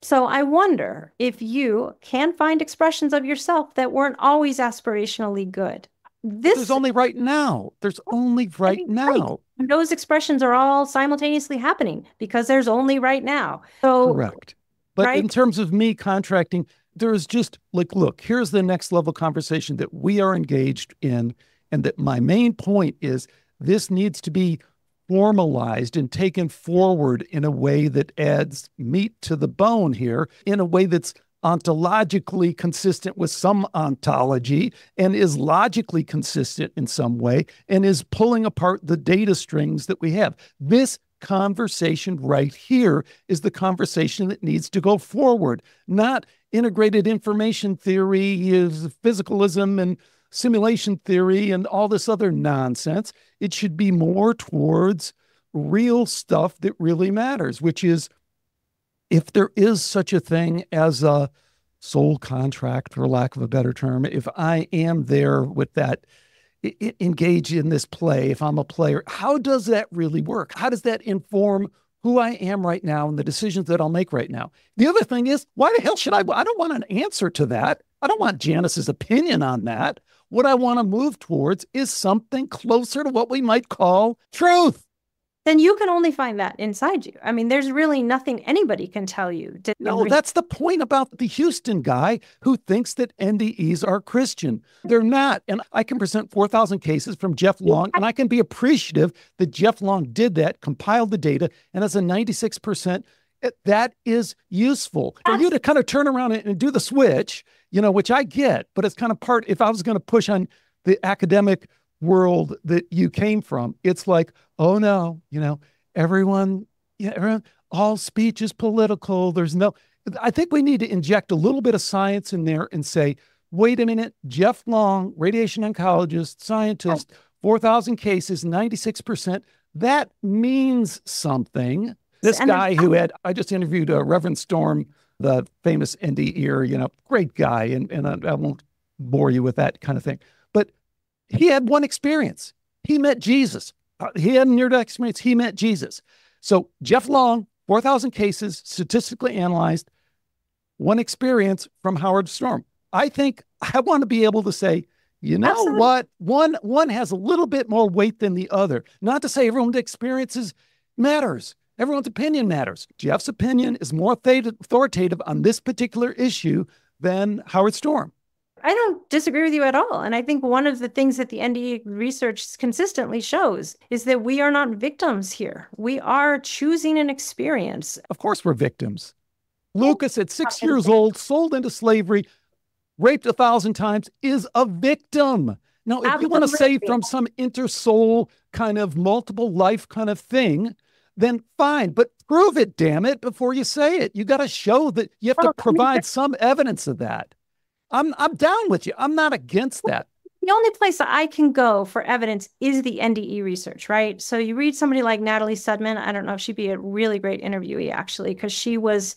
So I wonder if you can find expressions of yourself that weren't always aspirationally good. this There's only right now. There's only right mean, right. now. those expressions are all simultaneously happening because there's only right now. So Correct. But in terms of me contracting, there is just like, look, here's the next level conversation that we are engaged in. And that my main point is this needs to be formalized and taken forward in a way that adds meat to the bone here, in a way that's ontologically consistent with some ontology and is logically consistent in some way and is pulling apart the data strings that we have. This conversation right here is the conversation that needs to go forward, not integrated information theory, is physicalism and simulation theory and all this other nonsense. It should be more towards real stuff that really matters, which is if there is such a thing as a soul contract, for lack of a better term, if I am there with that, engage in this play, if I'm a player, how does that really work? How does that inform who I am right now and the decisions that I'll make right now? The other thing is, why the hell should I? I don't want an answer to that. I don't want Janis's opinion on that. What I want to move towards is something closer to what we might call truth. Then you can only find that inside you. I mean, there's really nothing anybody can tell you. to- No, that's the point about the Houston guy who thinks that NDEs are Christian. They're not. And I can present 4,000 cases from Jeff Long, and I can be appreciative that Jeff Long did that, compiled the data, and as a 96%, eh, that is useful. For you to kind of turn around and do the switch, you know, which I get, but it's kind of part, if I was going to push on the academic world that you came from, it's like, oh no, you know, everyone, yeah, everyone, all speech is political. There's no, I think we need to inject a little bit of science in there and say, wait a minute, Jeff Long, radiation oncologist, scientist, 4,000 cases, 96%, that means something. This And guy who had, I just interviewed uh, Reverend Storm, the famous NDE, you know, great guy, and, and I, I won't bore you with that kind of thing. He had one experience. He met Jesus. Uh, he had a near death experience. He met Jesus. So Jeff Long, 4,000 cases, statistically analyzed, one experience from Howard Storm. I think I want to be able to say, you know Absolutely. what? One one has a little bit more weight than the other. Not to say everyone's experiences matters. Everyone's opinion matters. Jeff's opinion is more authoritative on this particular issue than Howard Storm. I don't disagree with you at all. And I think one of the things that the NDE research consistently shows is that we are not victims here. We are choosing an experience. Of course, we're victims. Lucas, at six years old, sold into slavery, raped a thousand times, is a victim. Now, if you want to say from some intersoul kind of multiple life kind of thing, then fine, but prove it, damn it, before you say it. You got to show that you have Well, to provide some evidence of that. I'm I'm down with you. I'm not against that. The only place that I can go for evidence is the NDE research, right? So you read somebody like Natalie Sudman. I don't know if she'd be a really great interviewee, actually, because she was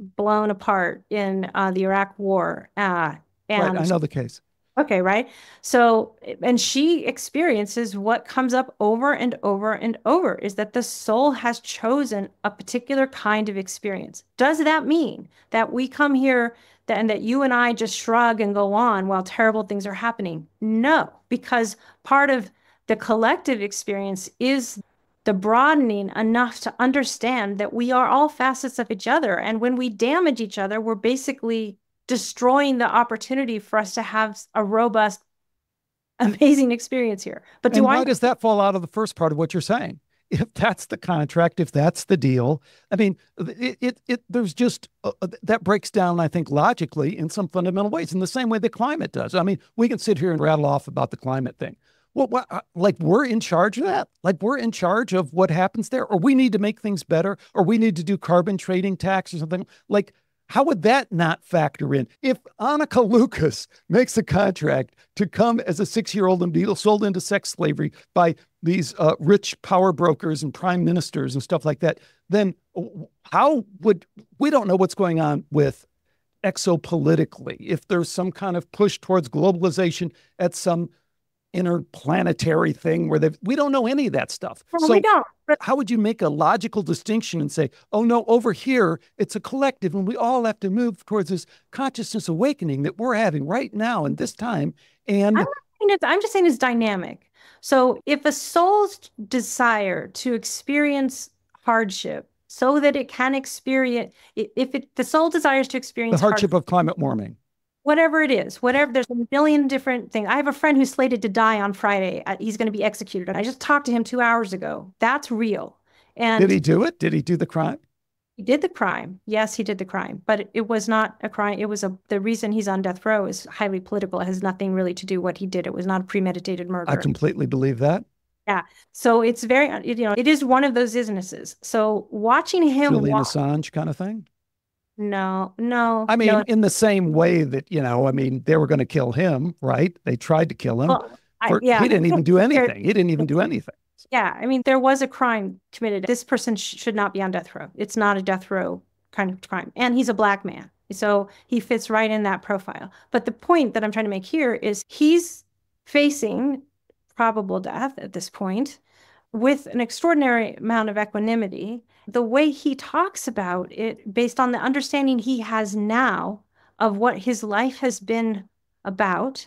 blown apart in uh, the Iraq War. Uh, and right, I know the case. Okay, right. So, and she experiences what comes up over and over and over is that the soul has chosen a particular kind of experience. Does that mean that we come here and that you and I just shrug and go on while terrible things are happening? No, because part of the collective experience is the broadening enough to understand that we are all facets of each other. And when we damage each other, we're basically destroying the opportunity for us to have a robust, amazing experience here. But do and I? why does that fall out of the first part of what you're saying? If that's the contract, if that's the deal, I mean, it, it, it there's just uh, uh, that breaks down, I think, logically in some fundamental ways, in the same way the climate does. I mean, we can sit here and rattle off about the climate thing. Well, what, uh, like we're in charge of that? Like we're in charge of what happens there, or we need to make things better, or we need to do carbon trading tax or something like. How would that not factor in? If Anneke Lucas makes a contract to come as a six year old and be sold into sex slavery by these uh, rich power brokers and prime ministers and stuff like that, then how would we don't know what's going on with exopolitically? If there's some kind of push towards globalization at some interplanetary thing where they we don't know any of that stuff. Well, so we don't. But how would you make a logical distinction and say, oh no, over here it's a collective and we all have to move towards this consciousness awakening that we're having right now in this time? And I'm I'm just saying it's dynamic. So if a soul's desire to experience hardship so that it can experience, if it, the soul desires to experience the hardship, hardship of climate warming, whatever it is, whatever, there's a million different things. I have a friend who's slated to die on Friday. Uh, he's going to be executed. And I just talked to him two hours ago. That's real. And did he do it? Did he do the crime? He did the crime. Yes, he did the crime, but it was not a crime. It was a the reason he's on death row is highly political. It has nothing really to do what he did. It was not a premeditated murder. I completely believe that. Yeah. So it's very, you know, it is one of those isnesses. So watching him Julian walk, Assange kind of thing. No, no. I mean, no. in the same way that you know, I mean, they were going to kill him, right? They tried to kill him. Well, I, yeah. He didn't even do anything. He didn't even do anything. Yeah, I mean, there was a crime committed. This person sh- should not be on death row. It's not a death row kind of crime, and he's a black man, so he fits right in that profile. But the point that I'm trying to make here is he's facing probable death at this point with an extraordinary amount of equanimity. The way he talks about it, based on the understanding he has now of what his life has been about,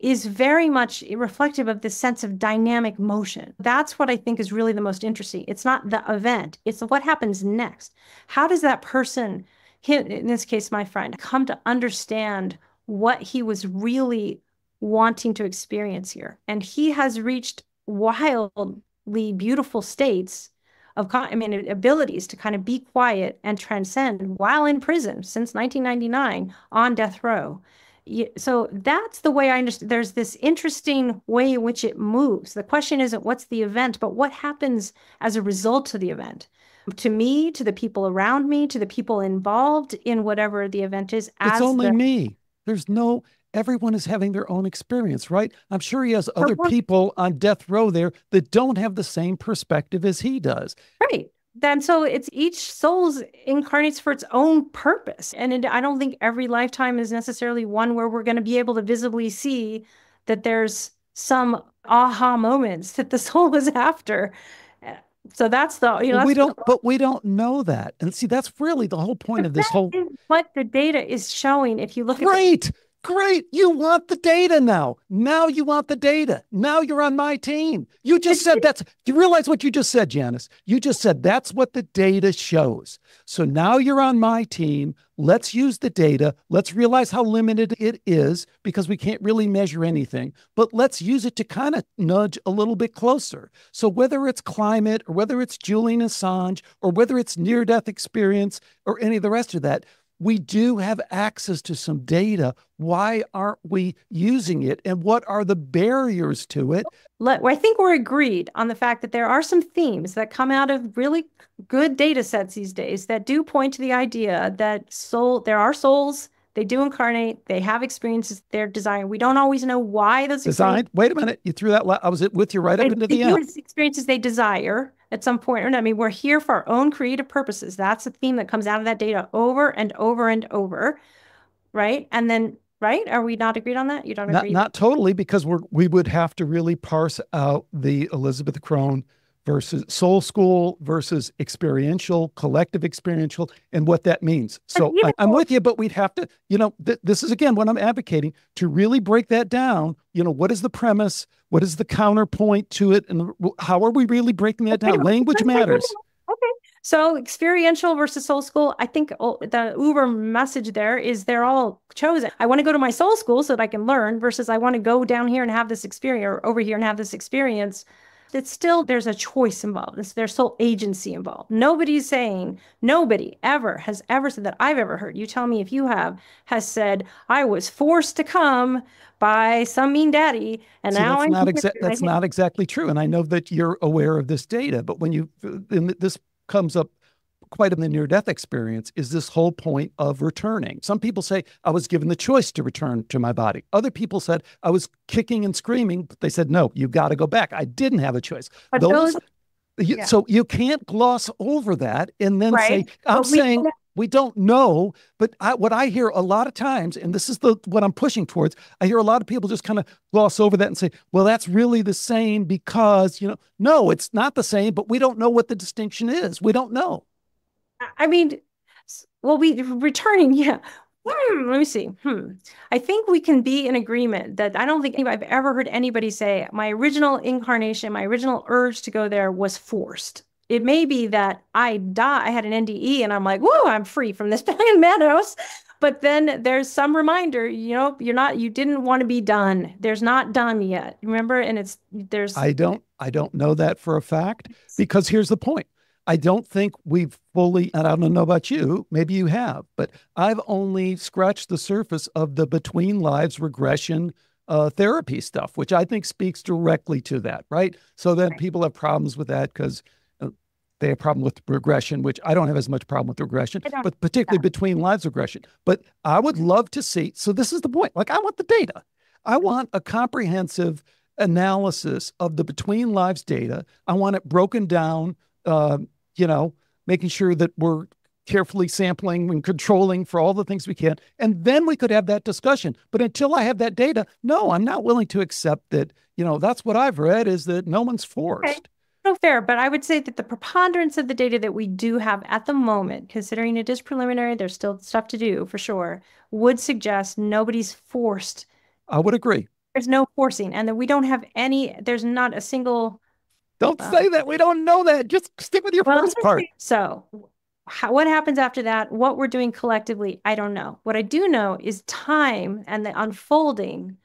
is very much reflective of this sense of dynamic motion. That's what I think is really the most interesting. It's not the event, it's what happens next. How does that person, in this case, my friend, come to understand what he was really wanting to experience here? And he has reached wildly beautiful states of I mean abilities to kind of be quiet and transcend while in prison since 1999 on death row so that's the way I understand. There's this interesting way in which it moves. The question isn't what's the event, but what happens as a result of the event. To me, to the people around me, to the people involved in whatever the event is. it's only the... me. There's no. Everyone is having their own experience, right? I'm sure he has other people on death row there that don't have the same perspective as he does. Right. Then so it's each soul's incarnates for its own purpose. And it, i don't think every lifetime is necessarily one where we're going to be able to visibly see that there's some aha moments that the soul is after. Eh, so that's the you know we don't the, but we don't know that. And see that's really the whole point of this whole what the data is showing if you look at right Great. You want the data now. Now you want the data. Now you're on my team. You just said that's, you realize what you just said, Janis? You just said that's what the data shows. So now you're on my team. Let's use the data. Let's realize how limited it is because we can't really measure anything, but let's use it to kind of nudge a little bit closer. So whether it's climate or whether it's Julian Assange or whether it's near death experience or any of the rest of that, we do have access to some data. Why aren't we using it? And what are the barriers to it? Let, I think we're agreed on the fact that there are some themes that come out of really good data sets these days that do point to the idea that soul there are souls they do incarnate. They have experiences they're designed. We don't always know why those designed. Wait a minute, you threw that. I was with you right up into the end. Experiences they desire at some point. I mean, we're here for our own creative purposes. That's a theme that comes out of that data over and over and over, right? And then, right? Are we not agreed on that? You don't agree? Not, not totally, because we're we would have to really parse out the Elizabeth Krohn versus soul school versus experiential, collective experiential, and what that means. So I, am with you, but we'd have to, you know, th- this is again what I'm advocating to really break that down. You know, what is the premise? What is the counterpoint to it? And how are we really breaking that down? Language matters. Okay. So experiential versus soul school, I think oh, the Uber message there is they're all chosen. I want to go to my soul school so that I can learn versus I want to go down here and have this experience or over here and have this experience it's still there's a choice involved. It's, there's still agency involved. Nobody's saying, nobody ever has ever said that I've ever heard. You tell me if you have, has said, I was forced to come by some mean daddy, and now that's I'm not exa- that's not exactly true. And I know that you're aware of this data, but when you this comes up quite in the near death experience is this whole point of returning. Some people say, I was given the choice to return to my body. Other people said, I was kicking and screaming, but they said, no, you got to go back. I didn't have a choice. But those, those you, yeah. So you can't gloss over that and then right. say, I'm saying, we don't know, but I, what I hear a lot of times, and this is the what I'm pushing towards, I hear a lot of people just kind of gloss over that and say, "Well, that's really the same because you know." No, it's not the same, but we don't know what the distinction is. We don't know. I mean, well, we returning, yeah. Hmm, let me see. Hmm. I think we can be in agreement that I don't think I've ever heard anybody say my original incarnation, my original urge to go there was forced. It may be that I die, I had an NDE and I'm like, whoa, I'm free from this Paleo Meadows. But then there's some reminder, you know, you're not, you didn't want to be done. There's not done yet. Remember? And it's, there's, I don't, I don't know that for a fact because here's the point. I don't think we've fully, and I don't know about you, maybe you have, but I've only scratched the surface of the between lives regression uh, therapy stuff, which I think speaks directly to that, right? So then right. people have problems with that because uh, they have problem with regression, which I don't have as much problem with regression, but particularly yeah. between lives regression. But I would love to see. So this is the point. Like I want the data. I want a comprehensive analysis of the between lives data. I want it broken down uh, you know, making sure that we're carefully sampling and controlling for all the things we can. And then we could have that discussion. But until I have that data, no, I'm not willing to accept that, you know, that's what I've read is that no one's forced. Okay. No, fair, but I would say that the preponderance of the data that we do have at the moment, considering it is preliminary, there's still stuff to do for sure, would suggest nobody's forced. I would agree. There's no forcing, and that we don't have any, there's not a single don't say that. We don't know that. Just stick with your well, first part. So, how, what happens after that? What we're doing collectively, I don't know. What I do know is time and the unfolding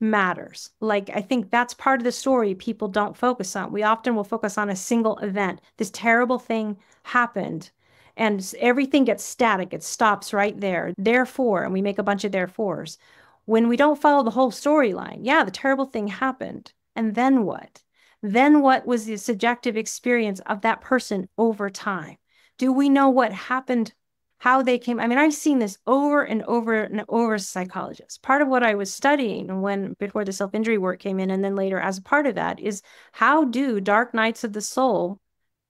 matters. Like, I think that's part of the story people don't focus on. We often will focus on a single event. This terrible thing happened, and everything gets static, it stops right there. Therefore, and we make a bunch of therefores. When we don't follow the whole storyline, yeah, the terrible thing happened. And then what? Then what was the subjective experience of that person over time? Do we know what happened, how they came? I mean, I've seen this over and over and over as a psychologist. Part of what I was studying when before the self-injury work came in, and then later as a part of that, is how do dark nights of the soul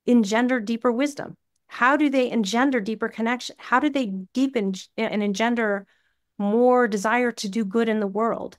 engender deeper wisdom? How do they engender deeper connection? How do they deepen and engender more desire to do good in the world?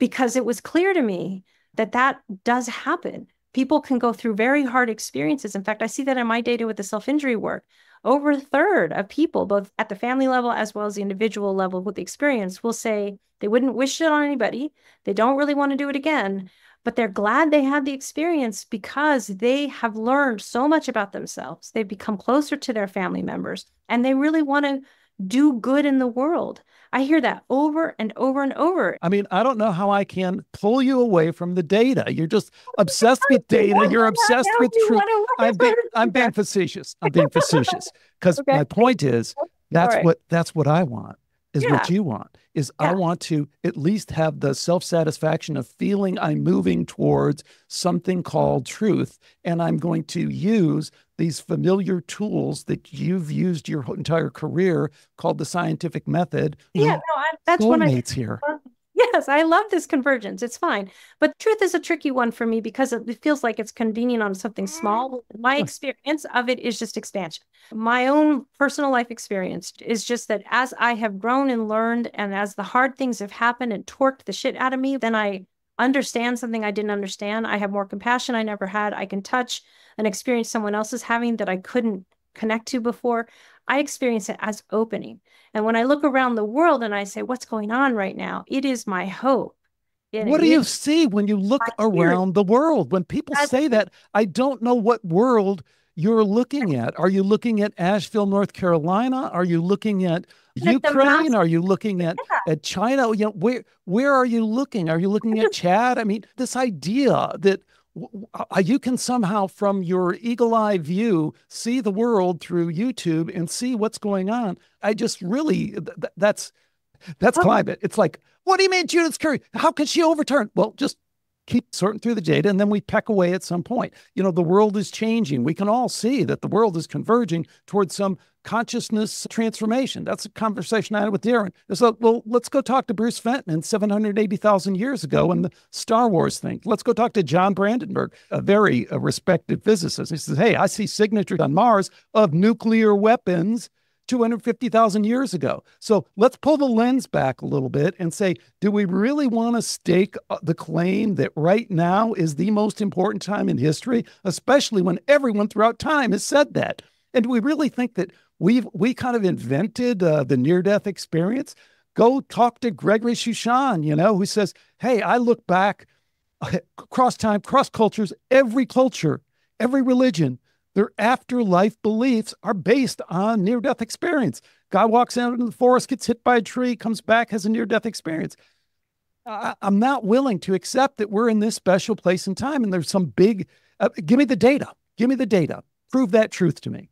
Because it was clear to me that that does happen. People can go through very hard experiences. In fact, I see that in my data with the self injury work. Over a third of people, both at the family level as well as the individual level with the experience, will say they wouldn't wish it on anybody. They don't really want to do it again, but they're glad they had the experience because they have learned so much about themselves. They've become closer to their family members and they really want to do good in the world. I hear that over and over and over. I mean, I don't know how I can pull you away from the data. You're just obsessed with data. You're obsessed with truth. I'm being, I'm being facetious. I'm being facetious because okay. my point is that's right. what that's what I want is yeah. what you want is yeah. I want to at least have the self-satisfaction of feeling I'm moving towards something called truth and I'm going to use these familiar tools that you've used your entire career called the scientific method. Yeah, no, I, that's what I here. Yes, I love this convergence. It's fine. But truth is a tricky one for me because it feels like it's convenient on something mm-hmm. small. My experience of it is just expansion. My own personal life experience is just that as I have grown and learned, and as the hard things have happened and torqued the shit out of me, then I understand something I didn't understand. I have more compassion I never had. I can touch an experience someone else is having that I couldn't connect to before. I experience it as opening. And when I look around the world and I say, what's going on right now? It is my hope. It what do you see when you look around the world? When people say that, I don't know what world you're looking at. Are you looking at Asheville, North Carolina? Are you looking at Ukraine? Are you looking at, yeah. at China? You know, where where are you looking? Are you looking at Chad? I mean, this idea that Uh, uh, you can somehow, from your eagle eye view, see the world through YouTube and see what's going on. I just really, th- that's that's climate. It's like, what do you mean, Judith Curry? How can she overturn? Well, just keep sorting through the data and then we peck away at some point. You know, the world is changing. We can all see that the world is converging towards some consciousness transformation. That's a conversation I had with Darren. It's like, well, let's go talk to Bruce Fenton 780,000 years ago and the Star Wars thing. Let's go talk to John Brandenburg, a very uh, respected physicist. He says, hey, I see signatures on Mars of nuclear weapons 250,000 years ago. So let's pull the lens back a little bit and say, do we really want to stake uh, the claim that right now is the most important time in history, especially when everyone throughout time has said that? And do we really think that we we kind of invented uh, the near death experience. Go talk to Gregory Shushan, you know, who says, "Hey, I look back cross time, cross cultures, every culture, every religion, their afterlife beliefs are based on near death experience. Guy walks out into the forest, gets hit by a tree, comes back, has a near death experience. I, am not willing to accept that we're in this special place and time and there's some big, uh, give me the data. Give me the data. Prove that truth to me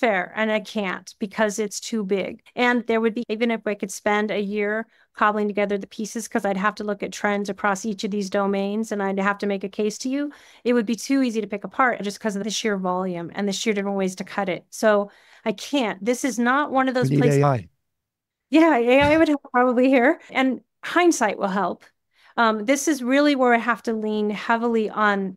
fair and I can't because it's too big. And there would be, even if I could spend a year cobbling together the pieces, because I'd have to look at trends across each of these domains and I'd have to make a case to you, it would be too easy to pick apart just because of the sheer volume and the sheer different ways to cut it. So I can't. This is not one of those places. AI. Yeah, AI would help probably here. And hindsight will help. Um, this is really where I have to lean heavily on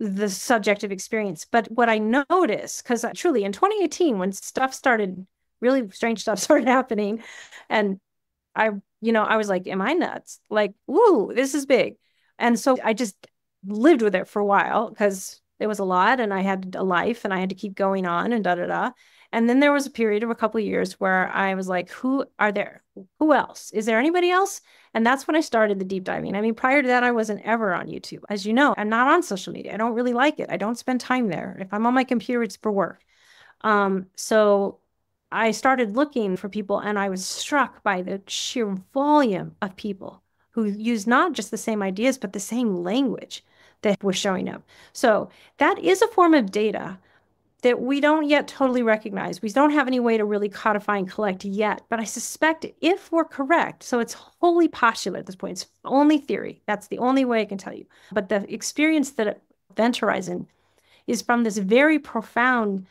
the subjective experience. But what I noticed, because uh, truly in 2018, when stuff started, really strange stuff started happening, and I, you know, I was like, am I nuts? Like, woo, this is big. And so I just lived with it for a while because it was a lot and I had a life and I had to keep going on and da da da. And then there was a period of a couple of years where I was like, who are there? Who else? Is there anybody else? And that's when I started the deep diving. I mean, prior to that, I wasn't ever on YouTube. As you know, I'm not on social media. I don't really like it. I don't spend time there. If I'm on my computer, it's for work. Um, so I started looking for people and I was struck by the sheer volume of people who use not just the same ideas, but the same language that was showing up. So that is a form of data that we don't yet totally recognize. We don't have any way to really codify and collect yet. But I suspect if we're correct, so it's wholly postulate at this point, it's only theory. That's the only way I can tell you. But the experience that Event Horizon is from this very profound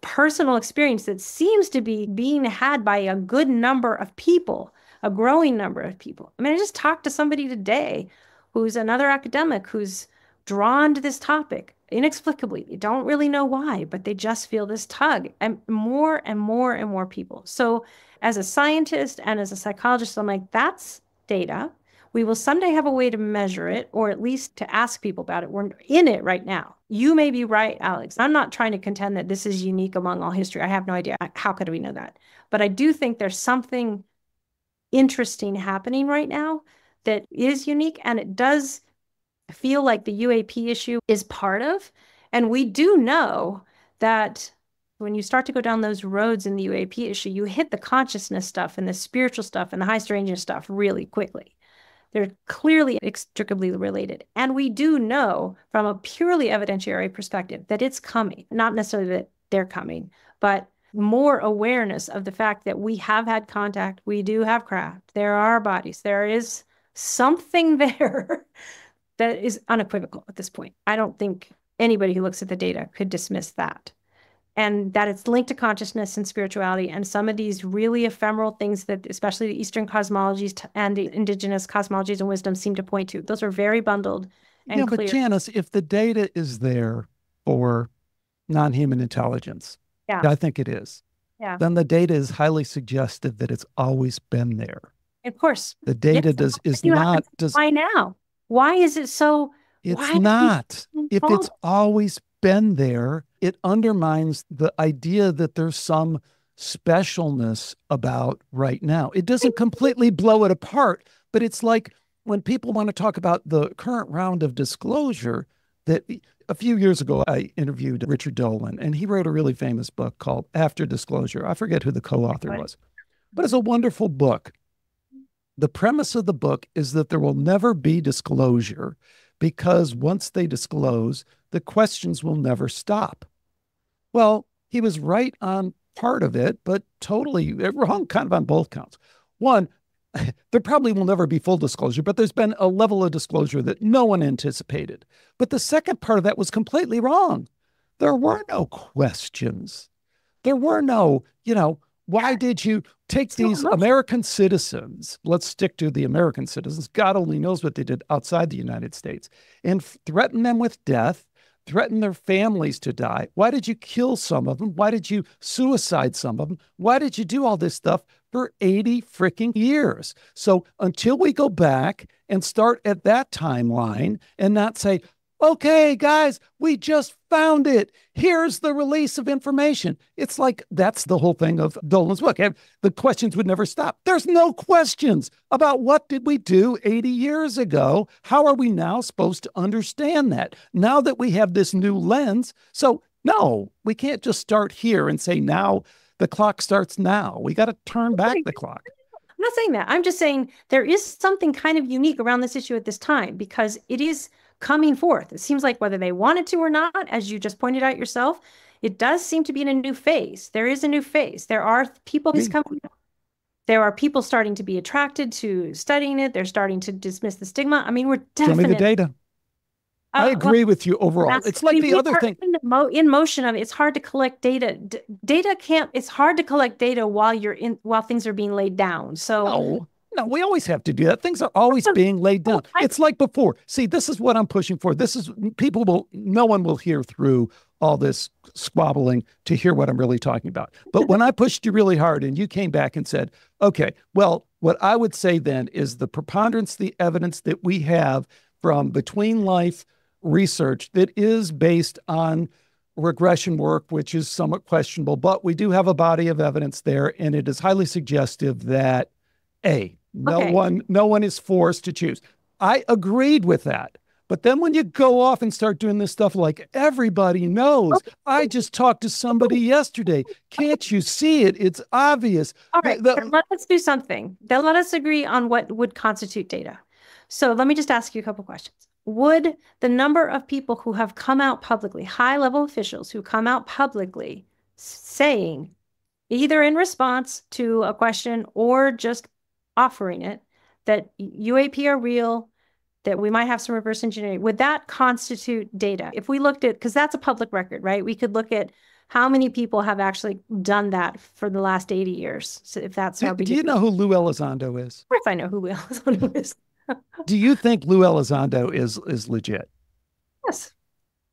personal experience that seems to be being had by a good number of people, a growing number of people. I mean, I just talked to somebody today who's another academic who's drawn to this topic inexplicably. They don't really know why, but they just feel this tug. And more and more and more people. So, as a scientist and as a psychologist, I'm like, that's data. We will someday have a way to measure it, or at least to ask people about it. We're in it right now. You may be right, Alex. I'm not trying to contend that this is unique among all history. I have no idea. How could we know that? But I do think there's something interesting happening right now that is unique and it does feel like the UAP issue is part of. And we do know that when you start to go down those roads in the UAP issue, you hit the consciousness stuff and the spiritual stuff and the high strangeness stuff really quickly. They're clearly inextricably related. And we do know from a purely evidentiary perspective that it's coming, not necessarily that they're coming, but more awareness of the fact that we have had contact, we do have craft, there are bodies, there is something there that is unequivocal at this point. I don't think anybody who looks at the data could dismiss that. And that it's linked to consciousness and spirituality and some of these really ephemeral things that, especially the Eastern cosmologies and the indigenous cosmologies and wisdom, seem to point to. Those are very bundled and yeah, clear. but Janis, if the data is there for non-human intelligence, yeah, I think it is. Yeah. Then the data is highly suggestive that it's always been there. Of course. The data yes, does is not does why now? Why is it so? It's not. If it's always been there, it undermines the idea that there's some specialness about right now. It doesn't completely blow it apart, but it's like when people want to talk about the current round of disclosure that a few years ago I interviewed Richard Dolan and he wrote a really famous book called After Disclosure. I forget who the co-author was. But it's a wonderful book the premise of the book is that there will never be disclosure because once they disclose, the questions will never stop. Well, he was right on part of it, but totally wrong kind of on both counts. One, there probably will never be full disclosure, but there's been a level of disclosure that no one anticipated. But the second part of that was completely wrong. There were no questions. There were no, you know, why did you take these American citizens? Let's stick to the American citizens. God only knows what they did outside the United States and threaten them with death, threaten their families to die. Why did you kill some of them? Why did you suicide some of them? Why did you do all this stuff for 80 freaking years? So until we go back and start at that timeline and not say, okay, guys, we just found it. Here's the release of information. It's like that's the whole thing of Dolan's book. The questions would never stop. There's no questions about what did we do 80 years ago? How are we now supposed to understand that? Now that we have this new lens. So, no, we can't just start here and say now the clock starts now. We got to turn back the clock. I'm not saying that. I'm just saying there is something kind of unique around this issue at this time because it is coming forth. It seems like whether they wanted to or not, as you just pointed out yourself, it does seem to be in a new phase. There is a new phase. There are people who's coming. There are people starting to be attracted to studying it. They're starting to dismiss the stigma. I mean, we're definitely Show me the data. Uh, I agree well, with you overall. It's like the other thing in, mo- in, motion of it, it's hard to collect data. D- data can't. It's hard to collect data while you're in while things are being laid down. So no. No, we always have to do that. Things are always being laid down. Oh, it's like before. See, this is what I'm pushing for. This is people will, no one will hear through all this squabbling to hear what I'm really talking about. But when I pushed you really hard and you came back and said, okay, well, what I would say then is the preponderance, the evidence that we have from between life research that is based on regression work, which is somewhat questionable, but we do have a body of evidence there, and it is highly suggestive that A, no okay. one, no one is forced to choose. I agreed with that. But then when you go off and start doing this stuff like everybody knows, I just talked to somebody yesterday. Can't you see it? It's obvious. All right, the, let us do something. Then let us agree on what would constitute data. So let me just ask you a couple questions. Would the number of people who have come out publicly, high level officials who come out publicly saying, either in response to a question or just offering it that UAP are real, that we might have some reverse engineering, would that constitute data? If we looked at, because that's a public record, right? We could look at how many people have actually done that for the last 80 years. So if that's do, how Do you know who Lou Elizondo is? Of course I know who Lou Elizondo is. do you think Lou Elizondo is is legit? Yes.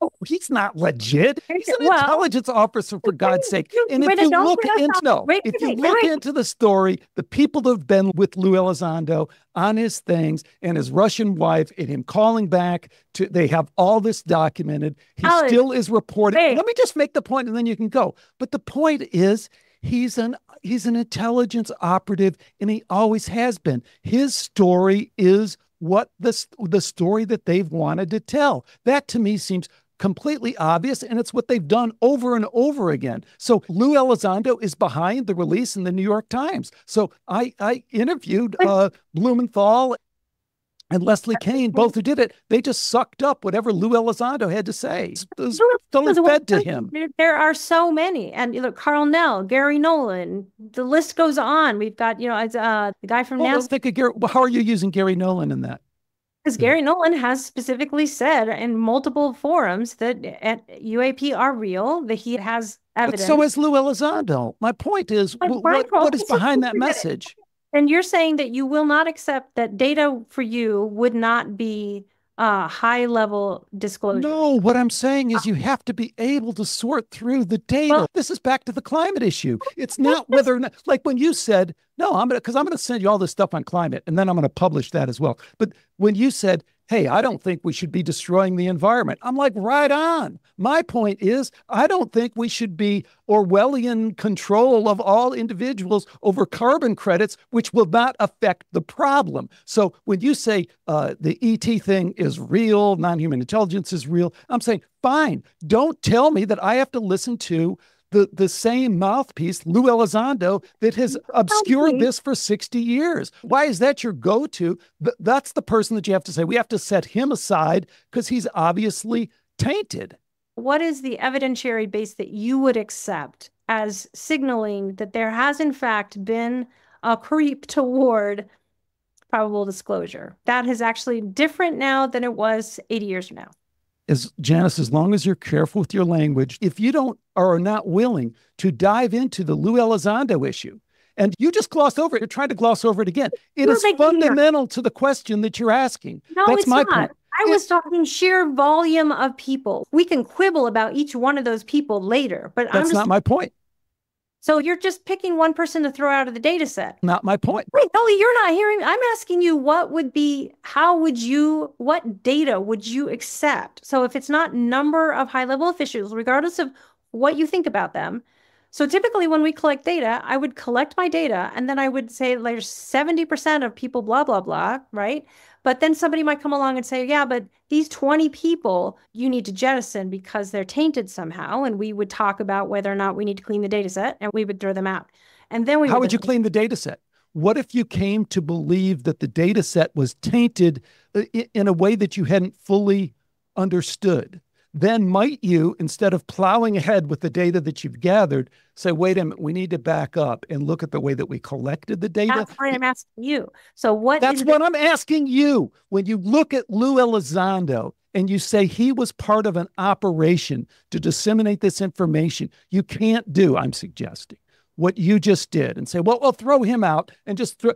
Oh, he's not legit. He's an well, intelligence officer, for God's sake. And if you look into no, wait, if you look wait. into the story, the people that have been with Lou Elizondo on his things and his Russian wife and him calling back to, they have all this documented. He Alex, still is reporting. Let me just make the point, and then you can go. But the point is, he's an he's an intelligence operative, and he always has been. His story is what the the story that they've wanted to tell. That to me seems completely obvious, and it's what they've done over and over again. So Lou Elizondo is behind the release in the New York Times. So I, I interviewed uh, Blumenthal and Leslie Kean, both who did it, they just sucked up whatever Lou Elizondo had to say. It was totally fed to him. There are so many. And you know, Karl Nell, Garry Nolan, the list goes on. We've got, you know, uh, the guy from well, NASA. Think of Garry, how are you using Garry Nolan in that? Because hmm. Garry Nolan has specifically said in multiple forums that at UAP are real, that he has evidence. But so has Lou Elizondo. My point is, what, what is behind that message? And you're saying that you will not accept that data for you would not be uh, high level disclosure. No, what I'm saying is you have to be able to sort through the data. Well, this is back to the climate issue. It's not whether or not, like when you said, no, I'm going to, because I'm going to send you all this stuff on climate and then I'm going to publish that as well. But when you said, hey, I don't think we should be destroying the environment. I'm like, right on. My point is, I don't think we should be Orwellian control of all individuals over carbon credits, which will not affect the problem. So when you say uh, the ET thing is real, non human intelligence is real, I'm saying, fine, don't tell me that I have to listen to the, the same mouthpiece, Lou Elizondo, that has obscured this for 60 years. Why is that your go to? That's the person that you have to say, we have to set him aside because he's obviously tainted. What is the evidentiary base that you would accept as signaling that there has, in fact, been a creep toward probable disclosure? That is actually different now than it was 80 years from now as Janis, as long as you're careful with your language, if you don't or are not willing to dive into the Lou Elizondo issue, and you just glossed over it, you're trying to gloss over it again. It you're is fundamental to the question that you're asking. No, That's it's my not. point. I was talking sheer volume of people. We can quibble about each one of those people later, but that's not my point. So you're just picking one person to throw out of the data set. Not my point. Wait, Ellie, you're not hearing. I'm asking you what would be, how would you, what data would you accept? So if it's not number of high level officials, regardless of what you think about them. So typically when we collect data, I would collect my data and then I would say there's 70% of people, blah, blah, blah, right? But then somebody might come along and say, yeah, but these 20 people you need to jettison because they're tainted somehow. And we would talk about whether or not we need to clean the data set and we would throw them out. And then we would How would, would you clean the data set? What if you came to believe that the data set was tainted uh, in a way that you hadn't fully understood? Then might you, instead of plowing ahead with the data that you've gathered, say, wait a minute, we need to back up and look at the way that we collected the data? That's what I'm asking you. So what That's what the- I'm asking you. When you look at Lou Elizondo and you say he was part of an operation to disseminate this information, you can't do, I'm suggesting, what you just did and say, well, we'll throw him out and just throw.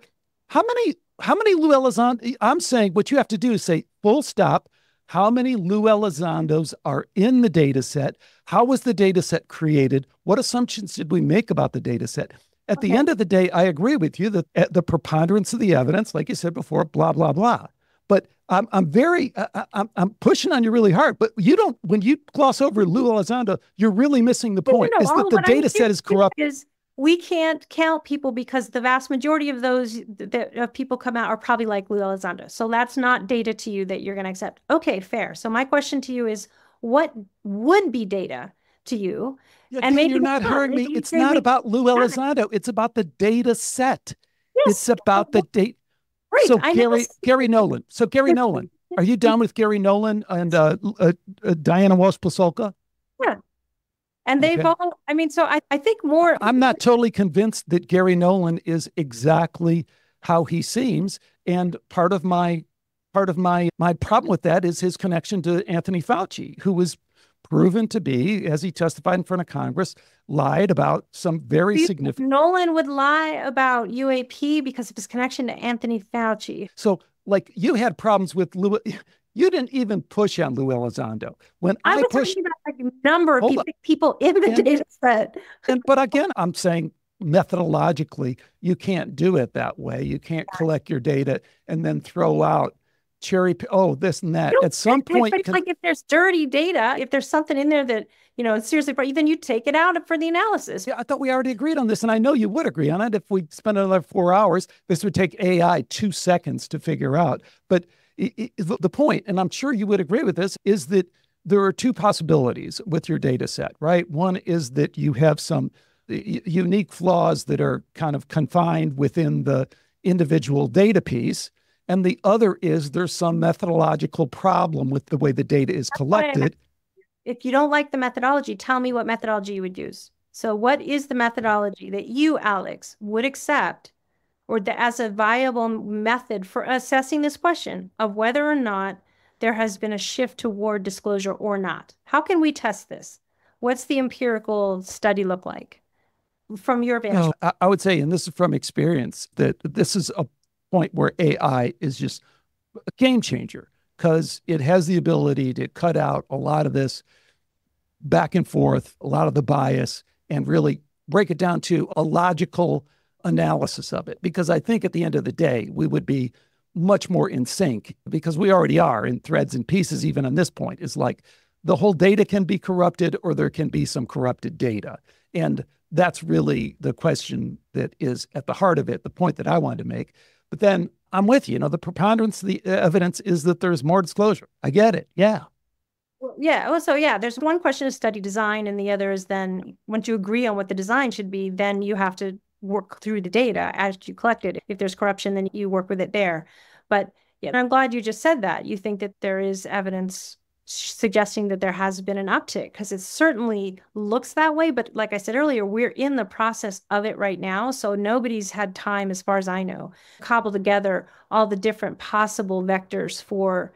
How many, how many Lou Elizondo? I'm saying what you have to do is say, full stop. How many Lou Elizondos are in the data set? How was the data set created? What assumptions did we make about the data set? At the Okay. end of the day, I agree with you that uh, the preponderance of the evidence, like you said before, blah, blah, blah. But I'm, I'm very, I- I- I'm, I'm pushing on you really hard. But you don't, when you gloss over Lou Elizondo, you're really missing the point know, is that the data set is corrupt. Is we can't count people because the vast majority of those that of people come out are probably like Lou Elizondo. So that's not data to you that you're going to accept. Okay, fair. So my question to you is, what would be data to you? Yeah, and maybe you're not hearing me. It's not we about Lou. Elizondo. It's about the data set. Yes, It's about the date. right. So I Garry, Garry Nolan. So Garry Nolan, are you down with Garry Nolan and uh, uh, uh, Diana Walsh Pasulka? And they've Okay. all. I mean, so I, I think more. I'm not totally convinced that Garry Nolan is exactly how he seems. And part of my part of my my problem with that is his connection to Anthony Fauci, who was proven to be, as he testified in front of Congress, lied about some very significant. Nolan would lie about UAP because of his connection to Anthony Fauci. So, like you had problems with Lou. You didn't even push on Lou Elizondo when I I, pushed. talking about like number of people, people in the And- data set. And, but again, I'm saying methodologically, you can't do it that way. You can't collect your data and then throw out cherry. Oh, this and that. At some point, it's can- like if there's dirty data, if there's something in there that you know, it's seriously, then you take it out for the analysis. Yeah, I thought we already agreed on this, and I know you would agree on it. If we spent another four hours, this would take AI two seconds to figure out. But i i the the point, and I'm sure you would agree with this, is that there are two possibilities with your data set, right? One is that you have some unique flaws that are kind of confined within the individual data piece. And the other is there's some methodological problem with the way the data is collected. If you don't like the methodology, tell me what methodology you would use. So, what is the methodology that you, Alex, would accept or the, as a viable method for assessing this question of whether or not there has been a shift toward disclosure or not? How can we test this? What's the empirical study look like from your vantage? No, I, I would say, and this is from experience, that this is a point where AI is just a game changer because it has the ability to cut out a lot of this back and forth, a lot of the bias, and really break it down to a logical analysis of it. Because I think at the end of the day, we would be much more in sync because we already are in threads and pieces, even on this point, is like the whole data can be corrupted or there can be some corrupted data. And that's really the question that is at the heart of it, the point that I wanted to make. But then I'm with you. You know, the preponderance of the uh, evidence is that there's more disclosure. I get it. Yeah. Well, yeah. Well, so yeah, there's one question of study design, and the other is then once you agree on what the design should be, then you have to work through the data as you collect it. If there's corruption, then you work with it there. But yeah, I'm glad you just said that. You think that there is evidence suggesting that there has been an uptick because it certainly looks that way. But like I said earlier, we're in the process of it right now. So nobody's had time, as far as I know, cobble together all the different possible vectors for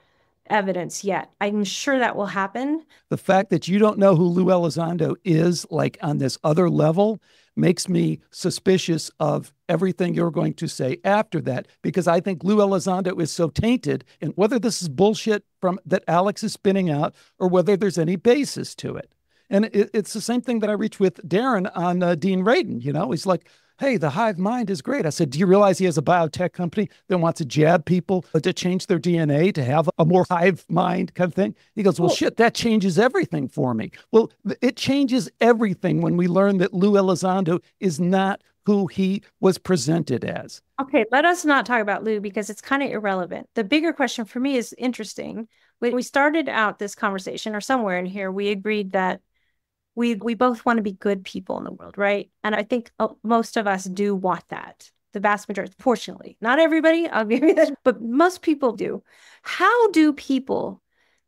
evidence yet. I'm sure that will happen. The fact that you don't know who Lou Elizondo is, like on this other level, makes me suspicious of everything you're going to say after that, because I think Lou Elizondo is so tainted, and whether this is bullshit from that Alex is spinning out or whether there's any basis to it. And it, it's the same thing that I reach with Darren on uh, Dean Radin. You know, he's like, hey, the hive mind is great. I said, do you realize he has a biotech company that wants to jab people uh, to change their DNA to have a more hive mind kind of thing? He goes, well, well shit, that changes everything for me. Well, it changes everything when we learn that Lou Elizondo is not who he was presented as. Okay, let us not talk about Lou because it's kind of irrelevant. The bigger question for me is interesting. When we started out this conversation, or somewhere in here, we agreed that we we both want to be good people in the world, right? And I think uh, most of us do want that. The vast majority, fortunately, not everybody. I'll give you that, but most people do. How do people,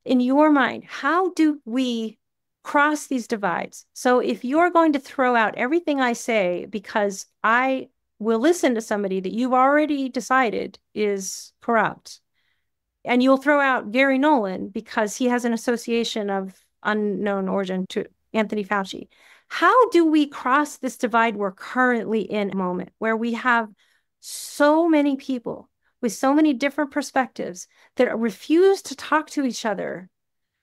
in your mind, how do we cross these divides? So if you're going to throw out everything I say because I will listen to somebody that you've already decided is corrupt, and you'll throw out Garry Nolan because he has an association of unknown origin to Anthony Fauci. How do we cross this divide we're currently in a moment where we have so many people with so many different perspectives that refuse to talk to each other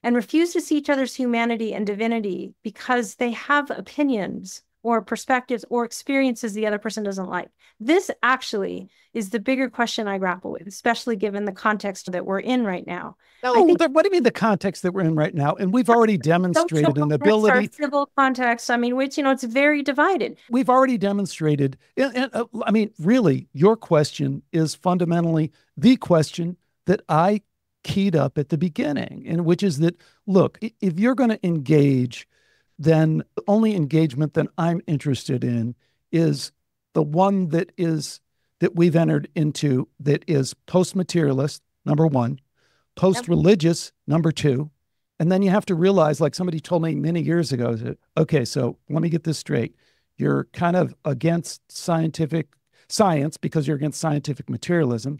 and refuse to see each other's humanity and divinity because they have opinions or perspectives or experiences the other person doesn't like. This actually is the bigger question I grapple with, especially given the context that we're in right now. No, think, what do you mean the context that we're in right now? And we've already demonstrated an ability. Civil context. I mean, which you know, it's very divided. We've already demonstrated. And, and, uh, I mean, really, your question is fundamentally the question that I keyed up at the beginning, and which is that look, if you're going to engage then the only engagement that I'm interested in is the one that is that we've entered into that is post-materialist, number one, post-religious, number two. And then you have to realize, like somebody told me many years ago, that, okay, so let me get this straight. You're kind of against scientific science because you're against scientific materialism,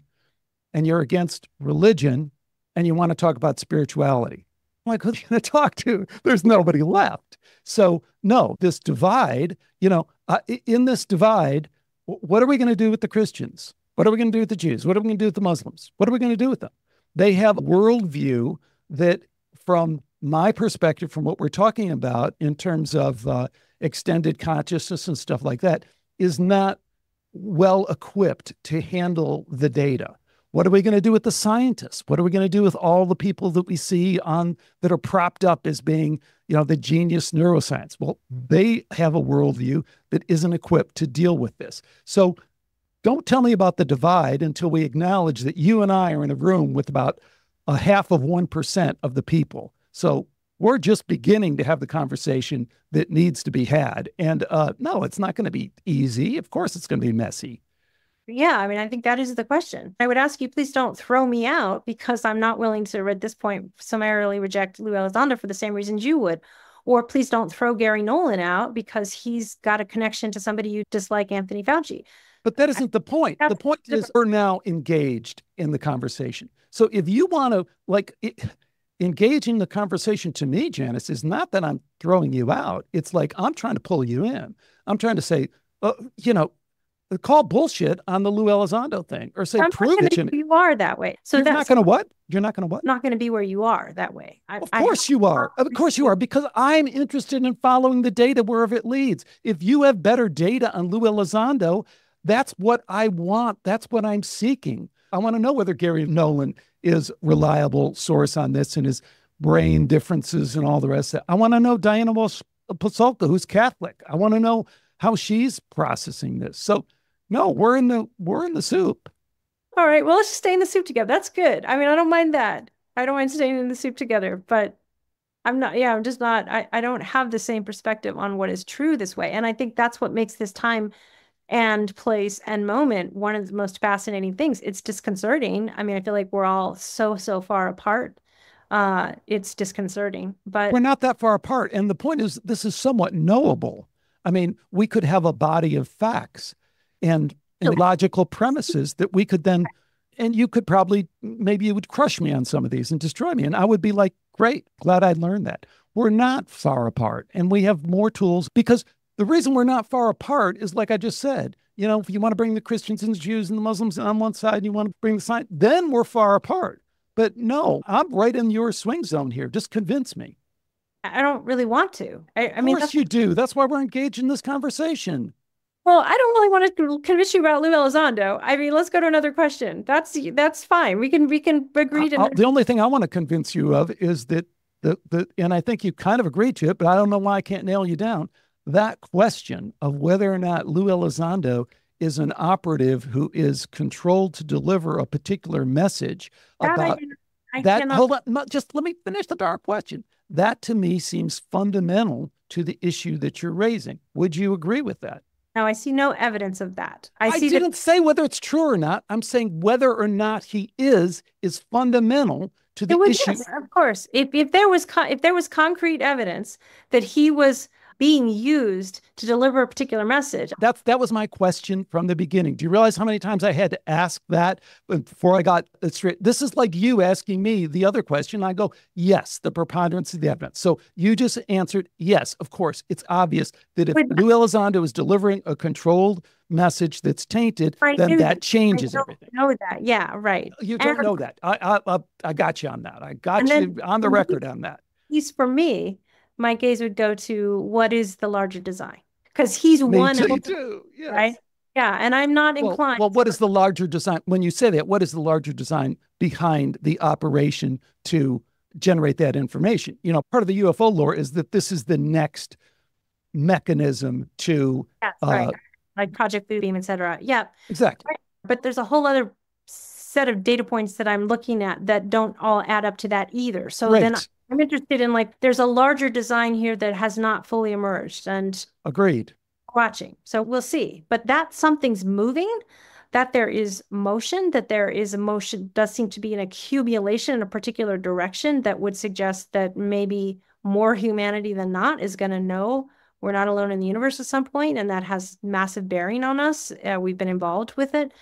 and you're against religion, and you want to talk about spirituality. I'm like, who are you going to talk to? There's nobody left. So, no, this divide, you know, uh, in this divide, what are we going to do with the Christians? What are we going to do with the Jews? What are we going to do with the Muslims? What are we going to do with them? They have a worldview that, from my perspective, from what we're talking about in terms of uh, extended consciousness and stuff like that, is not well equipped to handle the data. What are we going to do with the scientists? What are we going to do with all the people that we see on that are propped up as being, you know, the genius neuroscience? Well, they have a worldview that isn't equipped to deal with this. So don't tell me about the divide until we acknowledge that you and I are in a room with about a half of 1% of the people. So we're just beginning to have the conversation that needs to be had. And uh, no, it's not going to be easy. Of course, it's going to be messy. Yeah, I mean, I think that is the question. I would ask you, please don't throw me out because I'm not willing to, at this point, summarily reject Lou Elizondo for the same reasons you would. Or please don't throw Garry Nolan out because he's got a connection to somebody you dislike, Anthony Fauci. But that isn't the point. That's the point different. is we're now engaged in the conversation. So if you want to, like, it, engaging the conversation to me, Janis, is not that I'm throwing you out. It's like I'm trying to pull you in. I'm trying to say, uh, you know, call bullshit on the Lou Elizondo thing or say, I'm prove it to me. You are that way. So You're that's not going to what? You're not going to what? Not going to be where you are that way. I, of course I, you are. Of course you are, because I'm interested in following the data wherever it leads. If you have better data on Lou Elizondo, that's what I want. That's what I'm seeking. I want to know whether Garry Nolan is reliable source on this and his brain differences and all the rest of it. I want to know Diana Walsh uh, Pasulka, who's Catholic. I want to know how she's processing this. So no, we're in the we're in the soup. All right. Well, let's just stay in the soup together. That's good. I mean, I don't mind that. I don't mind staying in the soup together, but I'm not, yeah, I'm just not, I, I don't have the same perspective on what is true this way. And I think that's what makes this time and place and moment one of the most fascinating things. It's disconcerting. I mean, I feel like we're all so, so far apart. Uh, it's disconcerting, but we're not that far apart. And the point is, this is somewhat knowable. I mean, we could have a body of facts and, and logical premises that we could then and you could probably maybe you would crush me on some of these and destroy me and i would be like great glad i learned that we're not far apart and we have more tools because the reason we're not far apart is like i just said you know if you want to bring the christians and the jews and the muslims on one side and you want to bring the side then we're far apart but no i'm right in your swing zone here just convince me I don't really want to. I, I mean, of course you do. That's why we're engaged in this conversation. Well, I don't really want to convince you about Lou Elizondo. I mean, let's go to another question. That's that's fine. We can we can agree to. The only thing I want to convince you of is that the the and I think you kind of agreed to it, but I don't know why I can't nail you down. That question of whether or not Lou Elizondo is an operative who is controlled to deliver a particular message that about I, I that. cannot- Hold on, just let me finish the dark question. That to me seems fundamental to the issue that you're raising. Would you agree with that? No, I see no evidence of that. I, I, didn't say whether it's true or not. I'm saying whether or not he is is fundamental to the was, issue. yes, of course. If if there was if there was concrete evidence that he was being used to deliver a particular message, That's that was my question from the beginning. Do you realize how many times I had to ask that before I got straight? This is like you asking me the other question. I go, yes, the preponderance of the evidence. So you just answered yes. Of course, it's obvious that if But- Lou Elizondo is delivering a controlled message that's tainted, I then that I changes don't everything. know that. Yeah, right. You don't And- know that. I I I, I got you on that. I got you on the record on that. He's for me. My gaze would go to what is the larger design because he's Me one too. of too. Yes. right. Yeah, and I'm not inclined. well, what is the larger design? When you say that, what is the larger design behind the operation to generate that information? You know, part of the UFO lore is that this is the next mechanism to Yes, uh, right. Like Project Blue Beam, et cetera. Yeah, exactly. but there's a whole other set of data points that I'm looking at that don't all add up to that either. So then Right. I'm interested in like there's a larger design here that has not fully emerged and Agreed. watching. So we'll see. But that something's moving, that there is motion, that there is a motion, does seem to be an accumulation in a particular direction that would suggest that maybe more humanity than not is going to know we're not alone in the universe at some point, and that has massive bearing on us. Uh, we've been involved with it.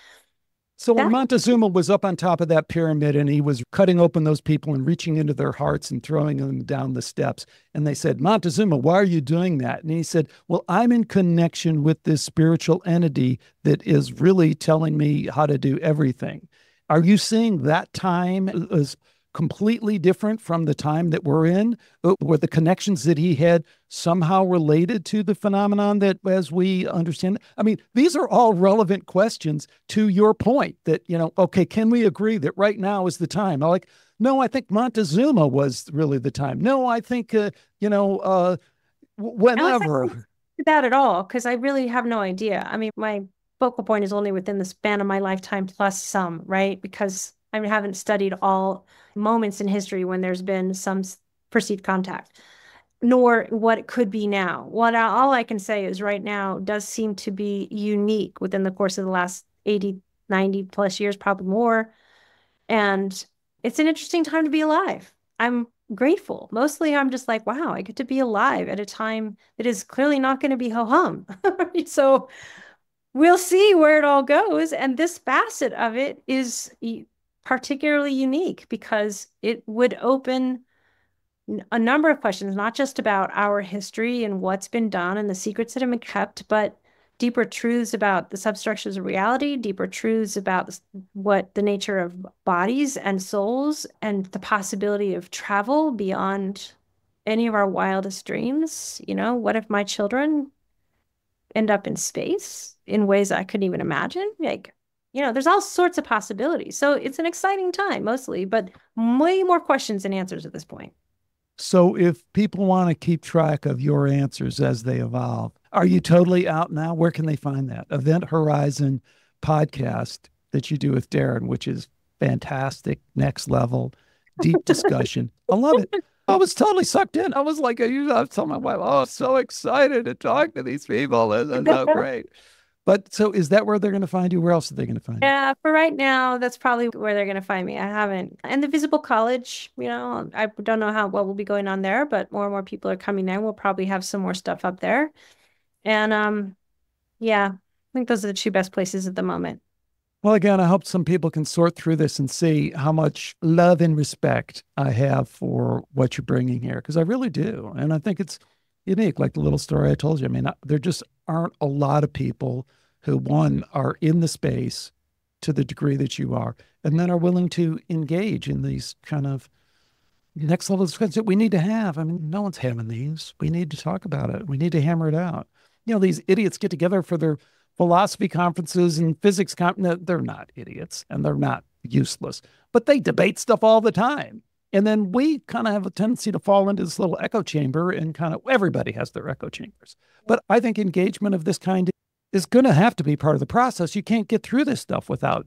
So when Montezuma was up on top of that pyramid and he was cutting open those people and reaching into their hearts and throwing them down the steps, and they said, Montezuma, why are you doing that? And he said, Well, I'm in connection with this spiritual entity that is really telling me how to do everything. Are you seeing that time as completely different from the time that we're in? Uh, Were the connections that he had somehow related to the phenomenon that, as we understand, I mean, these are all relevant questions to your point that, you know, okay, can we agree that right now is the time? I'm like, no, I think Montezuma was really the time. No, I think, uh, you know, uh, whenever. that at all because I really have no idea. I mean, my focal point is only within the span of my lifetime plus some, right? Because I haven't studied all moments in history when there's been some perceived contact, nor what it could be now. What I, all I can say is right now does seem to be unique within the course of the last 80, 90 plus years, probably more. And it's an interesting time to be alive. I'm grateful. Mostly I'm just like, wow, I get to be alive at a time that is clearly not going to be ho hum. so we'll see where it all goes. And this facet of it is particularly unique because it would open a number of questions, not just about our history and what's been done and the secrets that have been kept, but deeper truths about the substructures of reality, deeper truths about what the nature of bodies and souls and the possibility of travel beyond any of our wildest dreams. You know, what if my children end up in space in ways I couldn't even imagine? Like, you know, there's all sorts of possibilities. So it's an exciting time mostly, but way more questions than answers at this point. So if people want to keep track of your answers as they evolve, are you totally out now? Where can they find that? Event Horizon podcast that you do with Darren, which is fantastic, next level, deep discussion. I love it. I was totally sucked in. I was like, I was telling my wife, oh, so excited to talk to these people. This is so great. But so is that where they're going to find you? Where else are they going to find you? Yeah, for right now, that's probably where they're going to find me. I haven't. And the Visible College, you know, I don't know how what will be going on there, but more and more people are coming there. We'll probably have some more stuff up there. And um, yeah, I think those are the two best places at the moment. Well, again, I hope some people can sort through this and see how much love and respect I have for what you're bringing here, because I really do. And I think it's unique, like the little story I told you. I mean, I- there just aren't a lot of people who, one, are in the space to the degree that you are, and then are willing to engage in these kind of next level discussions that we need to have. I mean, no one's having these. We need to talk about it. We need to hammer it out. You know, these idiots get together for their philosophy conferences and physics conferences. They're not idiots and they're not useless, but they debate stuff all the time. And then we kind of have a tendency to fall into this little echo chamber and kind of everybody has their echo chambers. But I think engagement of this kind is going to have to be part of the process. You can't get through this stuff without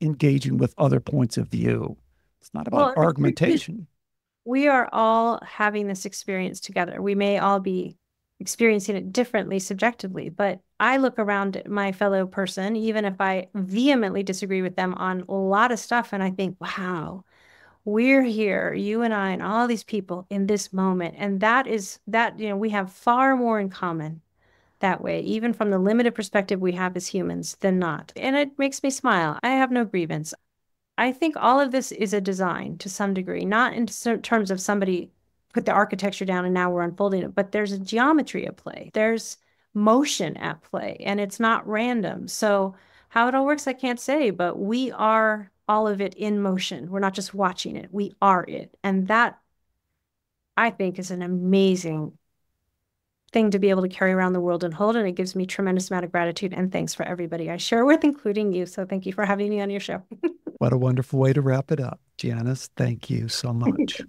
engaging with other points of view. It's not about well, argumentation. We are all having this experience together. We may all be experiencing it differently subjectively, but I look around at my fellow person, even if I vehemently disagree with them on a lot of stuff, and I think, wow, we're here, you and I, and all these people in this moment. And that is that, you know, we have far more in common that way, even from the limited perspective we have as humans, than not. And it makes me smile. I have no grievance. I think all of this is a design to some degree, not in terms of somebody put the architecture down and now we're unfolding it, but there's a geometry at play. There's motion at play and it's not random. So, how it all works, I can't say, but we are all of it in motion. We're not just watching it, we are it. And that, I think, is an amazing thing to be able to carry around the world and hold. And it gives me tremendous amount of gratitude and thanks for everybody I share with, including you. So thank you for having me on your show. what a wonderful way to wrap it up. Janis, thank you so much.